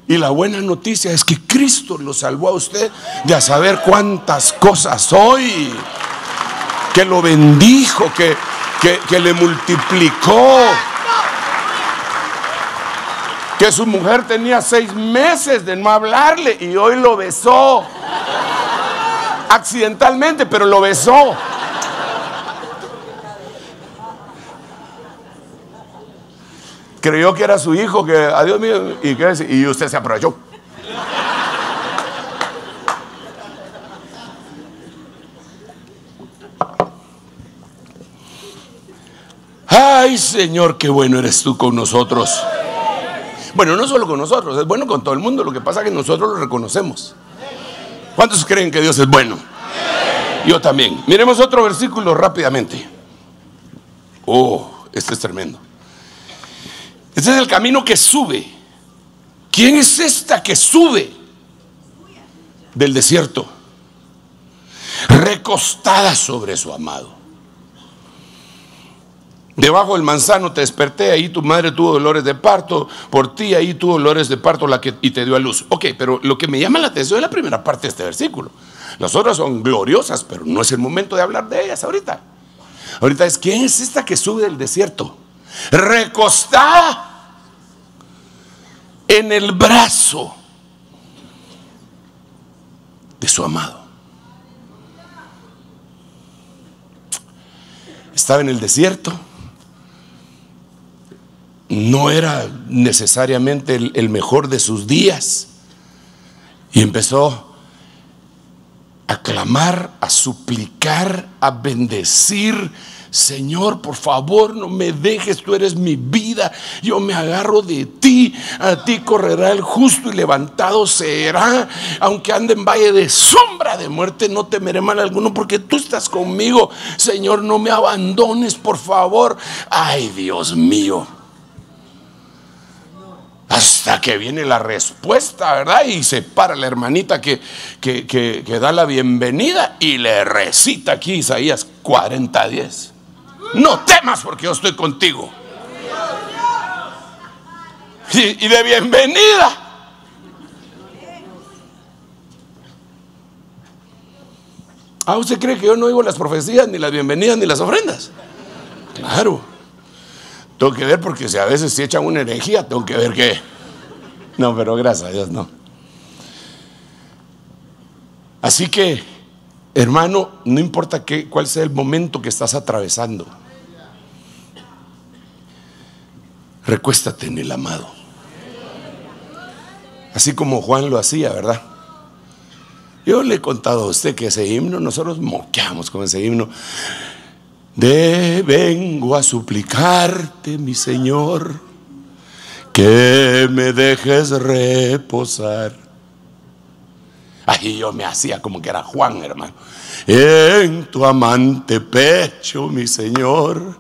Y la buena noticia es que Cristo lo salvó a usted de a saber cuántas cosas hoy. Que lo bendijo, que, que le multiplicó que su mujer tenía seis meses de no hablarle y hoy lo besó. Accidentalmente, pero lo besó. Creyó que era su hijo, que adiós mío, y, y usted se aprovechó. Ay, Señor, qué bueno eres tú con nosotros. Bueno, no solo con nosotros, es bueno con todo el mundo. Lo que pasa es que nosotros lo reconocemos. ¿Cuántos creen que Dios es bueno? Yo también. Miremos otro versículo rápidamente. Oh, este es tremendo. Este es el camino que sube. ¿Quién es esta que sube del desierto? Recostada sobre su amado. Debajo del manzano te desperté, ahí tu madre tuvo dolores de parto, por ti ahí tuvo dolores de parto la que, y te dio a luz. Ok, pero lo que me llama la atención es la primera parte de este versículo. Las otras son gloriosas, pero no es el momento de hablar de ellas ahorita. Ahorita es, ¿quién es esta que sube del desierto? Recostada en el brazo de su amado. Estaba en el desierto no era necesariamente el, mejor de sus días. Y empezó a clamar, a suplicar, a bendecir. Señor, por favor, no me dejes, tú eres mi vida, yo me agarro de ti, a ti correrá el justo y levantado será, aunque ande en valle de sombra de muerte, no temeré mal alguno porque tú estás conmigo, Señor, no me abandones, por favor. Ay, Dios mío, hasta que viene la respuesta, ¿verdad? Y se para la hermanita que, que, da la bienvenida y le recita aquí Isaías 40:10. No temas porque yo estoy contigo. Y, y de bienvenida. Ah, ¿usted cree que yo no oigo las profecías, ni las bienvenidas, ni las ofrendas? Claro. Tengo que ver porque si a veces se echan una herejía, tengo que ver qué. No, pero gracias a Dios no. Así que, hermano, no importa qué, cuál sea el momento que estás atravesando, recuéstate en el amado. Así como Juan lo hacía, ¿verdad? Yo le he contado a usted que ese himno, nosotros moqueamos con ese himno. De vengo a suplicarte, mi Señor, que me dejes reposar. Ahí yo me hacía como que era Juan, hermano. En tu amante pecho, mi Señor,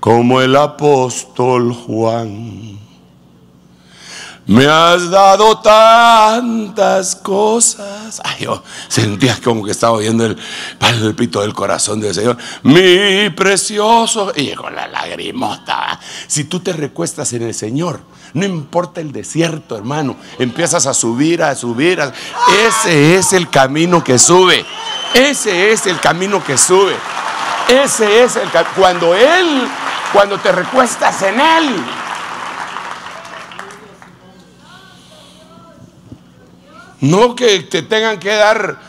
como el apóstol Juan. Me has dado tantas cosas. Ay, yo sentía como que estaba oyendo el palpito del corazón del Señor. Mi precioso. Y con la lagrimota. Si tú te recuestas en el Señor, no importa el desierto, hermano. Empiezas a subir, a subir. Ese es el camino que sube. Ese es el camino que sube. Ese es el camino. Cuando Él, cuando te recuestas en Él. No que te tengan que dar,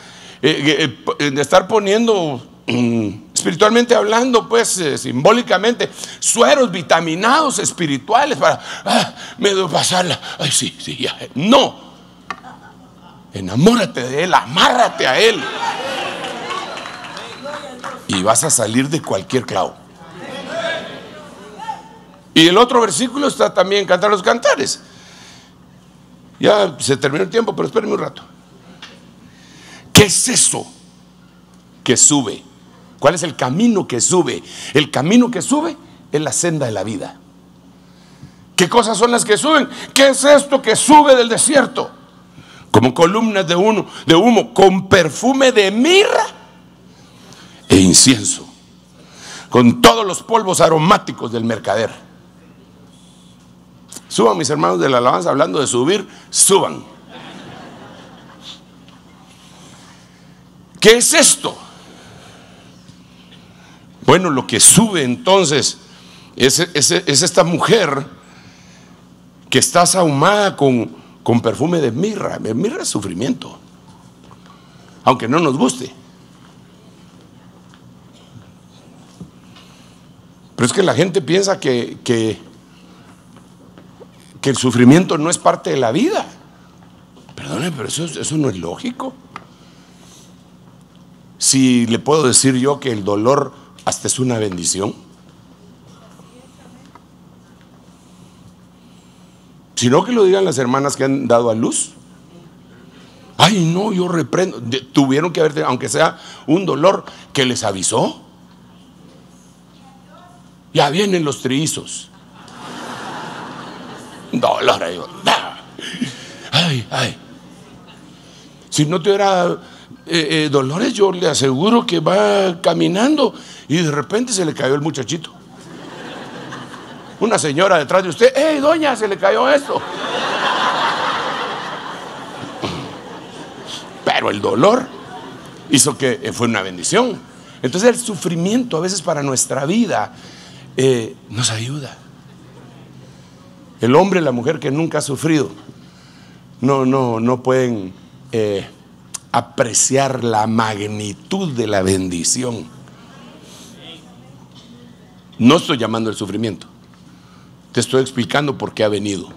eh, eh, eh, de estar poniendo, mm, espiritualmente hablando, pues simbólicamente, sueros vitaminados espirituales para, ah, me debo pasarla. Ay, sí, sí, ya. No. Enamórate de Él, amárrate a Él. Y vas a salir de cualquier clavo. Y el otro versículo está también Cantar los Cantares. Ya se terminó el tiempo, pero espérenme un rato. ¿Qué es eso que sube? ¿Cuál es el camino que sube? El camino que sube es la senda de la vida. ¿Qué cosas son las que suben? ¿Qué es esto que sube del desierto? Como columnas de, uno, de humo con perfume de mirra e incienso, con todos los polvos aromáticos del mercader. Suban mis hermanos de la alabanza hablando de subir, suban. ¿Qué es esto? Bueno, lo que sube entonces es, esta mujer que está sahumada con, perfume de mirra. Mirra es sufrimiento, aunque no nos guste. Pero es que la gente piensa que que el sufrimiento no es parte de la vida. Perdone, pero eso, no es lógico. Si le puedo decir yo que el dolor hasta es una bendición. Sino que lo digan las hermanas que han dado a luz. Ay, no, yo reprendo. Tuvieron que haber, aunque sea un dolor, que les avisó. Ya vienen los trizos dolor. Ay, ay. Si no tuviera eh, eh, dolores, yo le aseguro que va caminando y de repente se le cayó el muchachito. Una señora detrás de usted, ¡Ey, doña! Se le cayó esto. Pero el dolor hizo que fue una bendición. Entonces el sufrimiento a veces para nuestra vida eh, nos ayuda. El hombre y la mujer que nunca ha sufrido no, no, no pueden eh, apreciar la magnitud de la bendición. No estoy llamando el sufrimiento. Te estoy explicando por qué ha venido.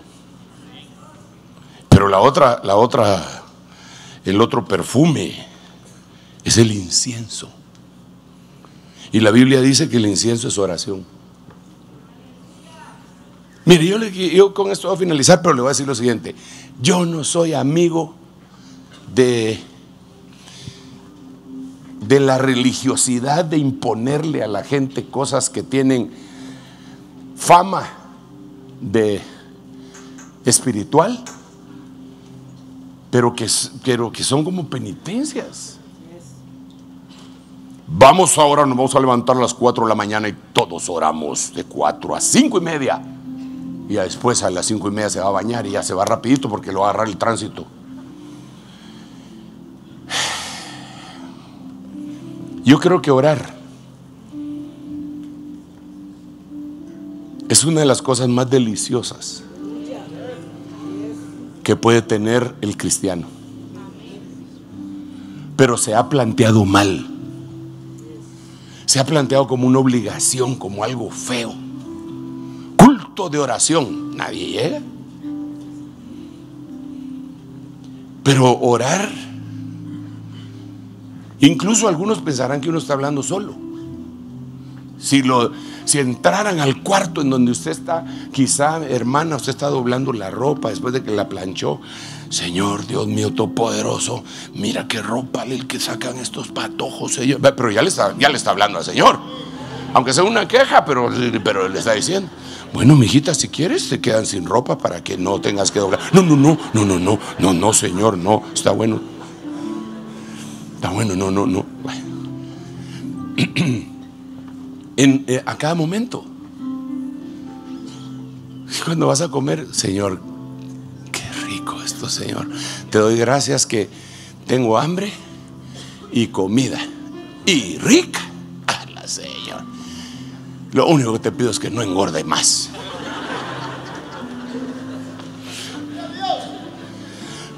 Pero la otra, la otra, el otro perfume es el incienso. Y la Biblia dice que el incienso es oración. Mire, yo, con esto voy a finalizar, pero le voy a decir lo siguiente. Yo no soy amigo de, de la religiosidad de imponerle a la gente cosas que tienen fama de espiritual, pero que, pero que son como penitencias. Vamos ahora, nos vamos a levantar a las 4 de la mañana y todos oramos de 4 a 5 y media y después a las cinco y media se va a bañar y ya se va rapidito porque lo va a agarrar el tránsito. Yo creo que orar es una de las cosas más deliciosas que puede tener el cristiano. Pero se ha planteado mal. Se ha planteado como una obligación, como algo feo. De oración. Nadie llega. Pero orar, incluso algunos pensarán que uno está hablando solo. Si, lo, si entraran al cuarto en donde usted está, quizá, hermana, usted está doblando la ropa después de que la planchó. Señor, Dios mío, todopoderoso, mira qué ropa el que sacan estos patojos. Pero ya le, está, ya le está hablando al Señor. Aunque sea una queja, pero, pero le está diciendo. Bueno, mijita, si quieres, te quedan sin ropa para que no tengas que doblar. No, no, no, no, no, no, no, no, Señor, no. Está bueno. Está bueno, no, no, no. En, eh, a cada momento. Cuando vas a comer, Señor, qué rico esto, Señor. Te doy gracias que tengo hambre y comida. Y rica. Lo único que te pido es que no engorde más.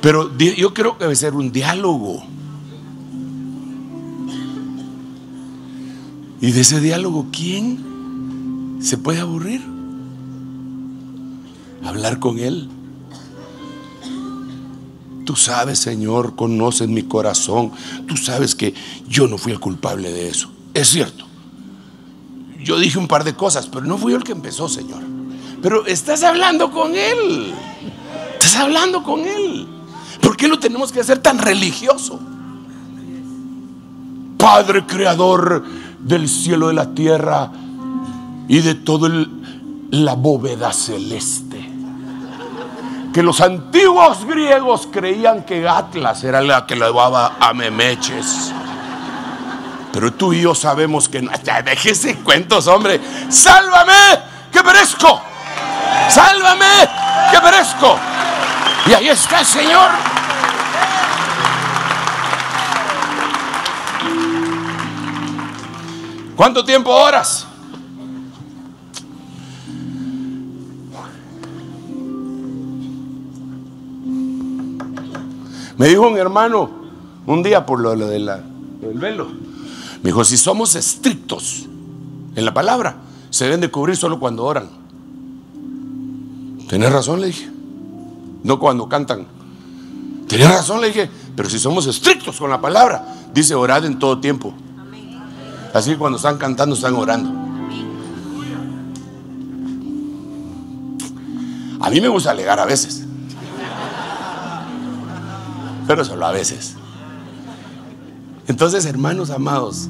Pero yo creo que debe ser un diálogo. Y de ese diálogo, ¿quién se puede aburrir? Hablar con Él. Tú sabes, Señor, conoces mi corazón. Tú sabes que yo no fui el culpable de eso. Es cierto. Yo dije un par de cosas, pero no fui yo el que empezó, Señor. Pero estás hablando con Él. Estás hablando con Él. ¿Por qué lo tenemos que hacer tan religioso? Padre Creador, del cielo, de la tierra y de toda la bóveda celeste. Que los antiguos griegos creían que Atlas era la que llevaba a Memeches. Pero tú y yo sabemos que no. déjese cuentos, hombre. Sálvame, que perezco. Sálvame, que perezco. Y ahí está el Señor. ¿Cuánto tiempo oras? Me dijo un hermano un día por lo, de del velo. Me dijo, si somos estrictos en la palabra, se deben de cubrir solo cuando oran. Tenés razón, le dije. No cuando cantan. Tenés razón, le dije. Pero si somos estrictos con la palabra, dice orad en todo tiempo. Así que cuando están cantando, están orando. A mí me gusta alegar a veces. Pero solo a veces. Entonces, hermanos amados,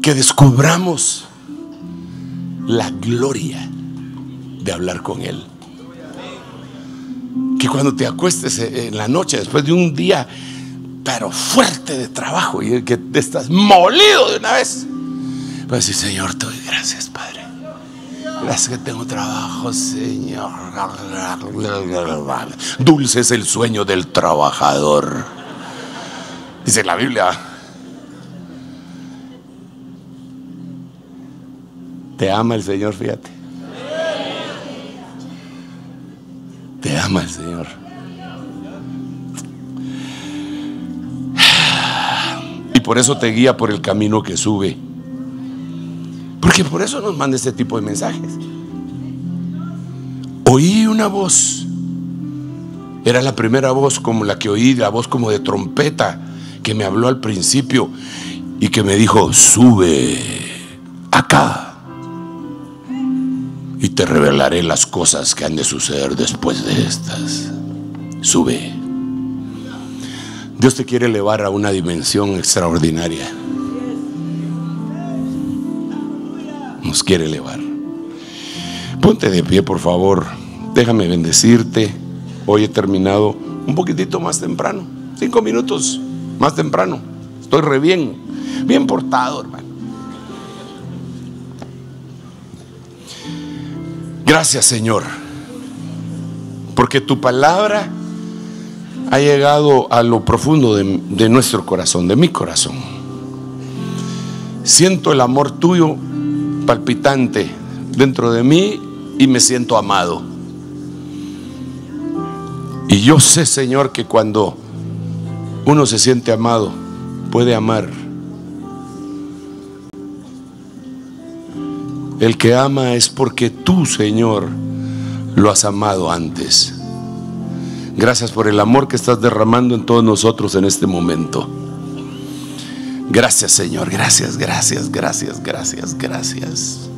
que descubramos la gloria de hablar con Él. Que cuando te acuestes en la noche, después de un día pero fuerte de trabajo y que estás molido de una vez. Pues sí, Señor, te doy gracias, Padre. Gracias que tengo trabajo, Señor. Dulce es el sueño del trabajador. Dice la Biblia. Te ama el Señor, fíjate. Te ama el Señor. por eso te guía por el camino que sube. Porque por eso nos manda este tipo de mensajes. Oí una voz. Era la primera voz como la que oí, la voz como de trompeta que me habló al principio y que me dijo, sube acá y te revelaré las cosas que han de suceder después de estas. Sube. Dios te quiere elevar a una dimensión extraordinaria. Nos quiere elevar. Ponte de pie, por favor. Déjame bendecirte. Hoy he terminado un poquitito más temprano. Cinco minutos más temprano. Estoy re bien. Bien portado, hermano. Gracias, Señor. Porque tu palabra ha llegado a lo profundo de, nuestro corazón, de mi corazón. Siento el amor tuyo palpitante dentro de mí y me siento amado. Y yo sé, Señor, que cuando uno se siente amado, puede amar. El que ama es porque tú, Señor, lo has amado antes. Gracias por el amor que estás derramando en todos nosotros en este momento. Gracias, Señor. Gracias, gracias, gracias, gracias, gracias.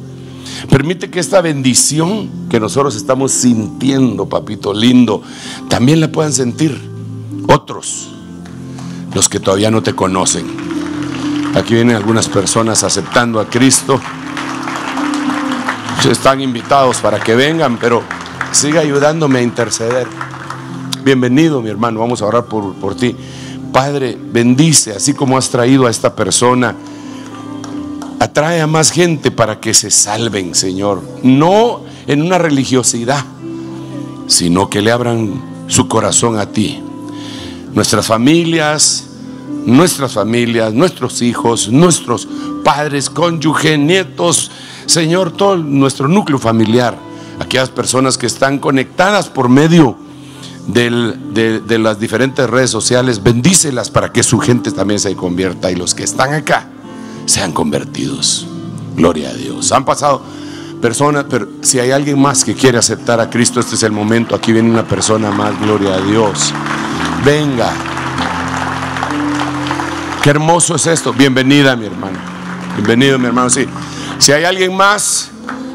Permite que esta bendición que nosotros estamos sintiendo, papito lindo, también la puedan sentir otros, los que todavía no te conocen. Aquí vienen algunas personas aceptando a Cristo. Están invitados para que vengan, pero siga ayudándome a interceder. Bienvenido, mi hermano. Vamos a orar por, por ti. Padre, bendice, así como has traído a esta persona atrae a más gente para que se salven, Señor. No en una religiosidad, sino que le abran su corazón a ti. Nuestras familias, nuestras familias, nuestros hijos, nuestros padres, cónyuges, nietos, Señor, todo nuestro núcleo familiar, aquellas personas que están conectadas por medio de, de las diferentes redes sociales, bendícelas para que su gente también se convierta y los que están acá sean convertidos. Gloria a Dios. Han pasado personas, pero si hay alguien más que quiere aceptar a Cristo, este es el momento. Aquí viene una persona más, gloria a Dios. Venga. Qué hermoso es esto. Bienvenida, mi hermano. Bienvenido, mi hermano. Sí. Si hay alguien más,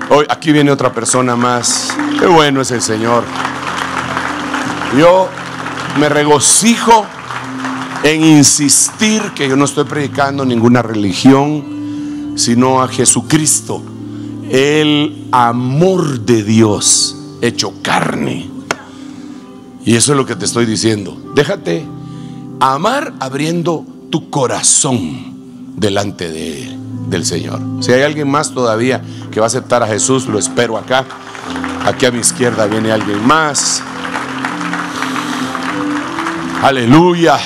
hoy aquí viene otra persona más. Qué bueno es el Señor. Yo me regocijo en insistir que yo no estoy predicando ninguna religión, sino a Jesucristo, el amor de Dios hecho carne. Y eso es lo que te estoy diciendo. Déjate amar abriendo tu corazón delante de del Señor. Si hay alguien más todavía que va a aceptar a Jesús, lo espero acá. Aquí a mi izquierda viene alguien más. Aleluya.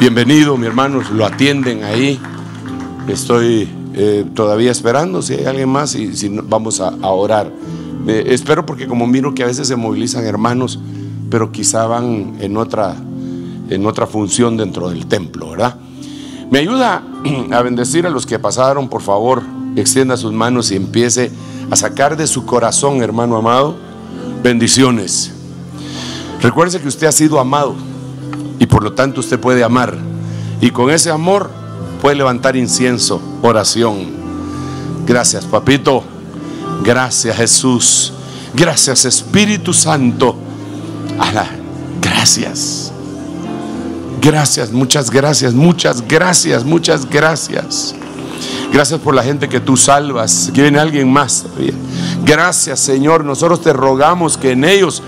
Bienvenido, mi hermano, lo atienden ahí. Estoy eh, todavía esperando si hay alguien más y si vamos a, orar. espero porque como miro que a veces se movilizan hermanos, pero quizá van en otra, en otra función dentro del templo, ¿verdad? Me ayuda a bendecir a los que pasaron, por favor, extienda sus manos y empiece a sacar de su corazón, hermano amado, bendiciones. Recuerde que usted ha sido amado y por lo tanto usted puede amar. Y con ese amor puede levantar incienso, oración. Gracias, papito. Gracias, Jesús. Gracias, Espíritu Santo. Gracias. Gracias, muchas gracias, muchas gracias, muchas gracias. Gracias por la gente que tú salvas. Que viene alguien más Gracias, Señor. Nosotros te rogamos que en ellos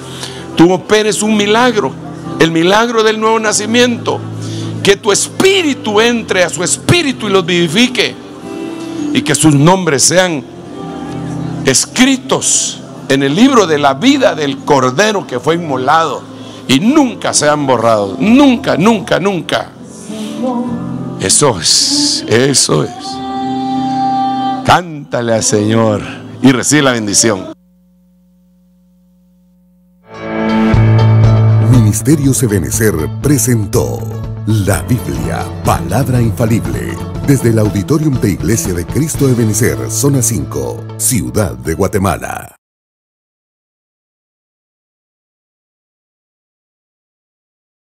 tú operes un milagro el milagro del nuevo nacimiento. Que tu espíritu entre a su espíritu y los vivifique. Y que sus nombres sean escritos en el libro de la vida del Cordero que fue inmolado. Y nunca sean borrados. Nunca, nunca, nunca. Eso es, eso es. Cántale al Señor y recibe la bendición. Ministerios Ebenecer presentó la Biblia, palabra infalible, desde el Auditorium de Iglesia de Cristo Ebenecer, zona 5, Ciudad de Guatemala.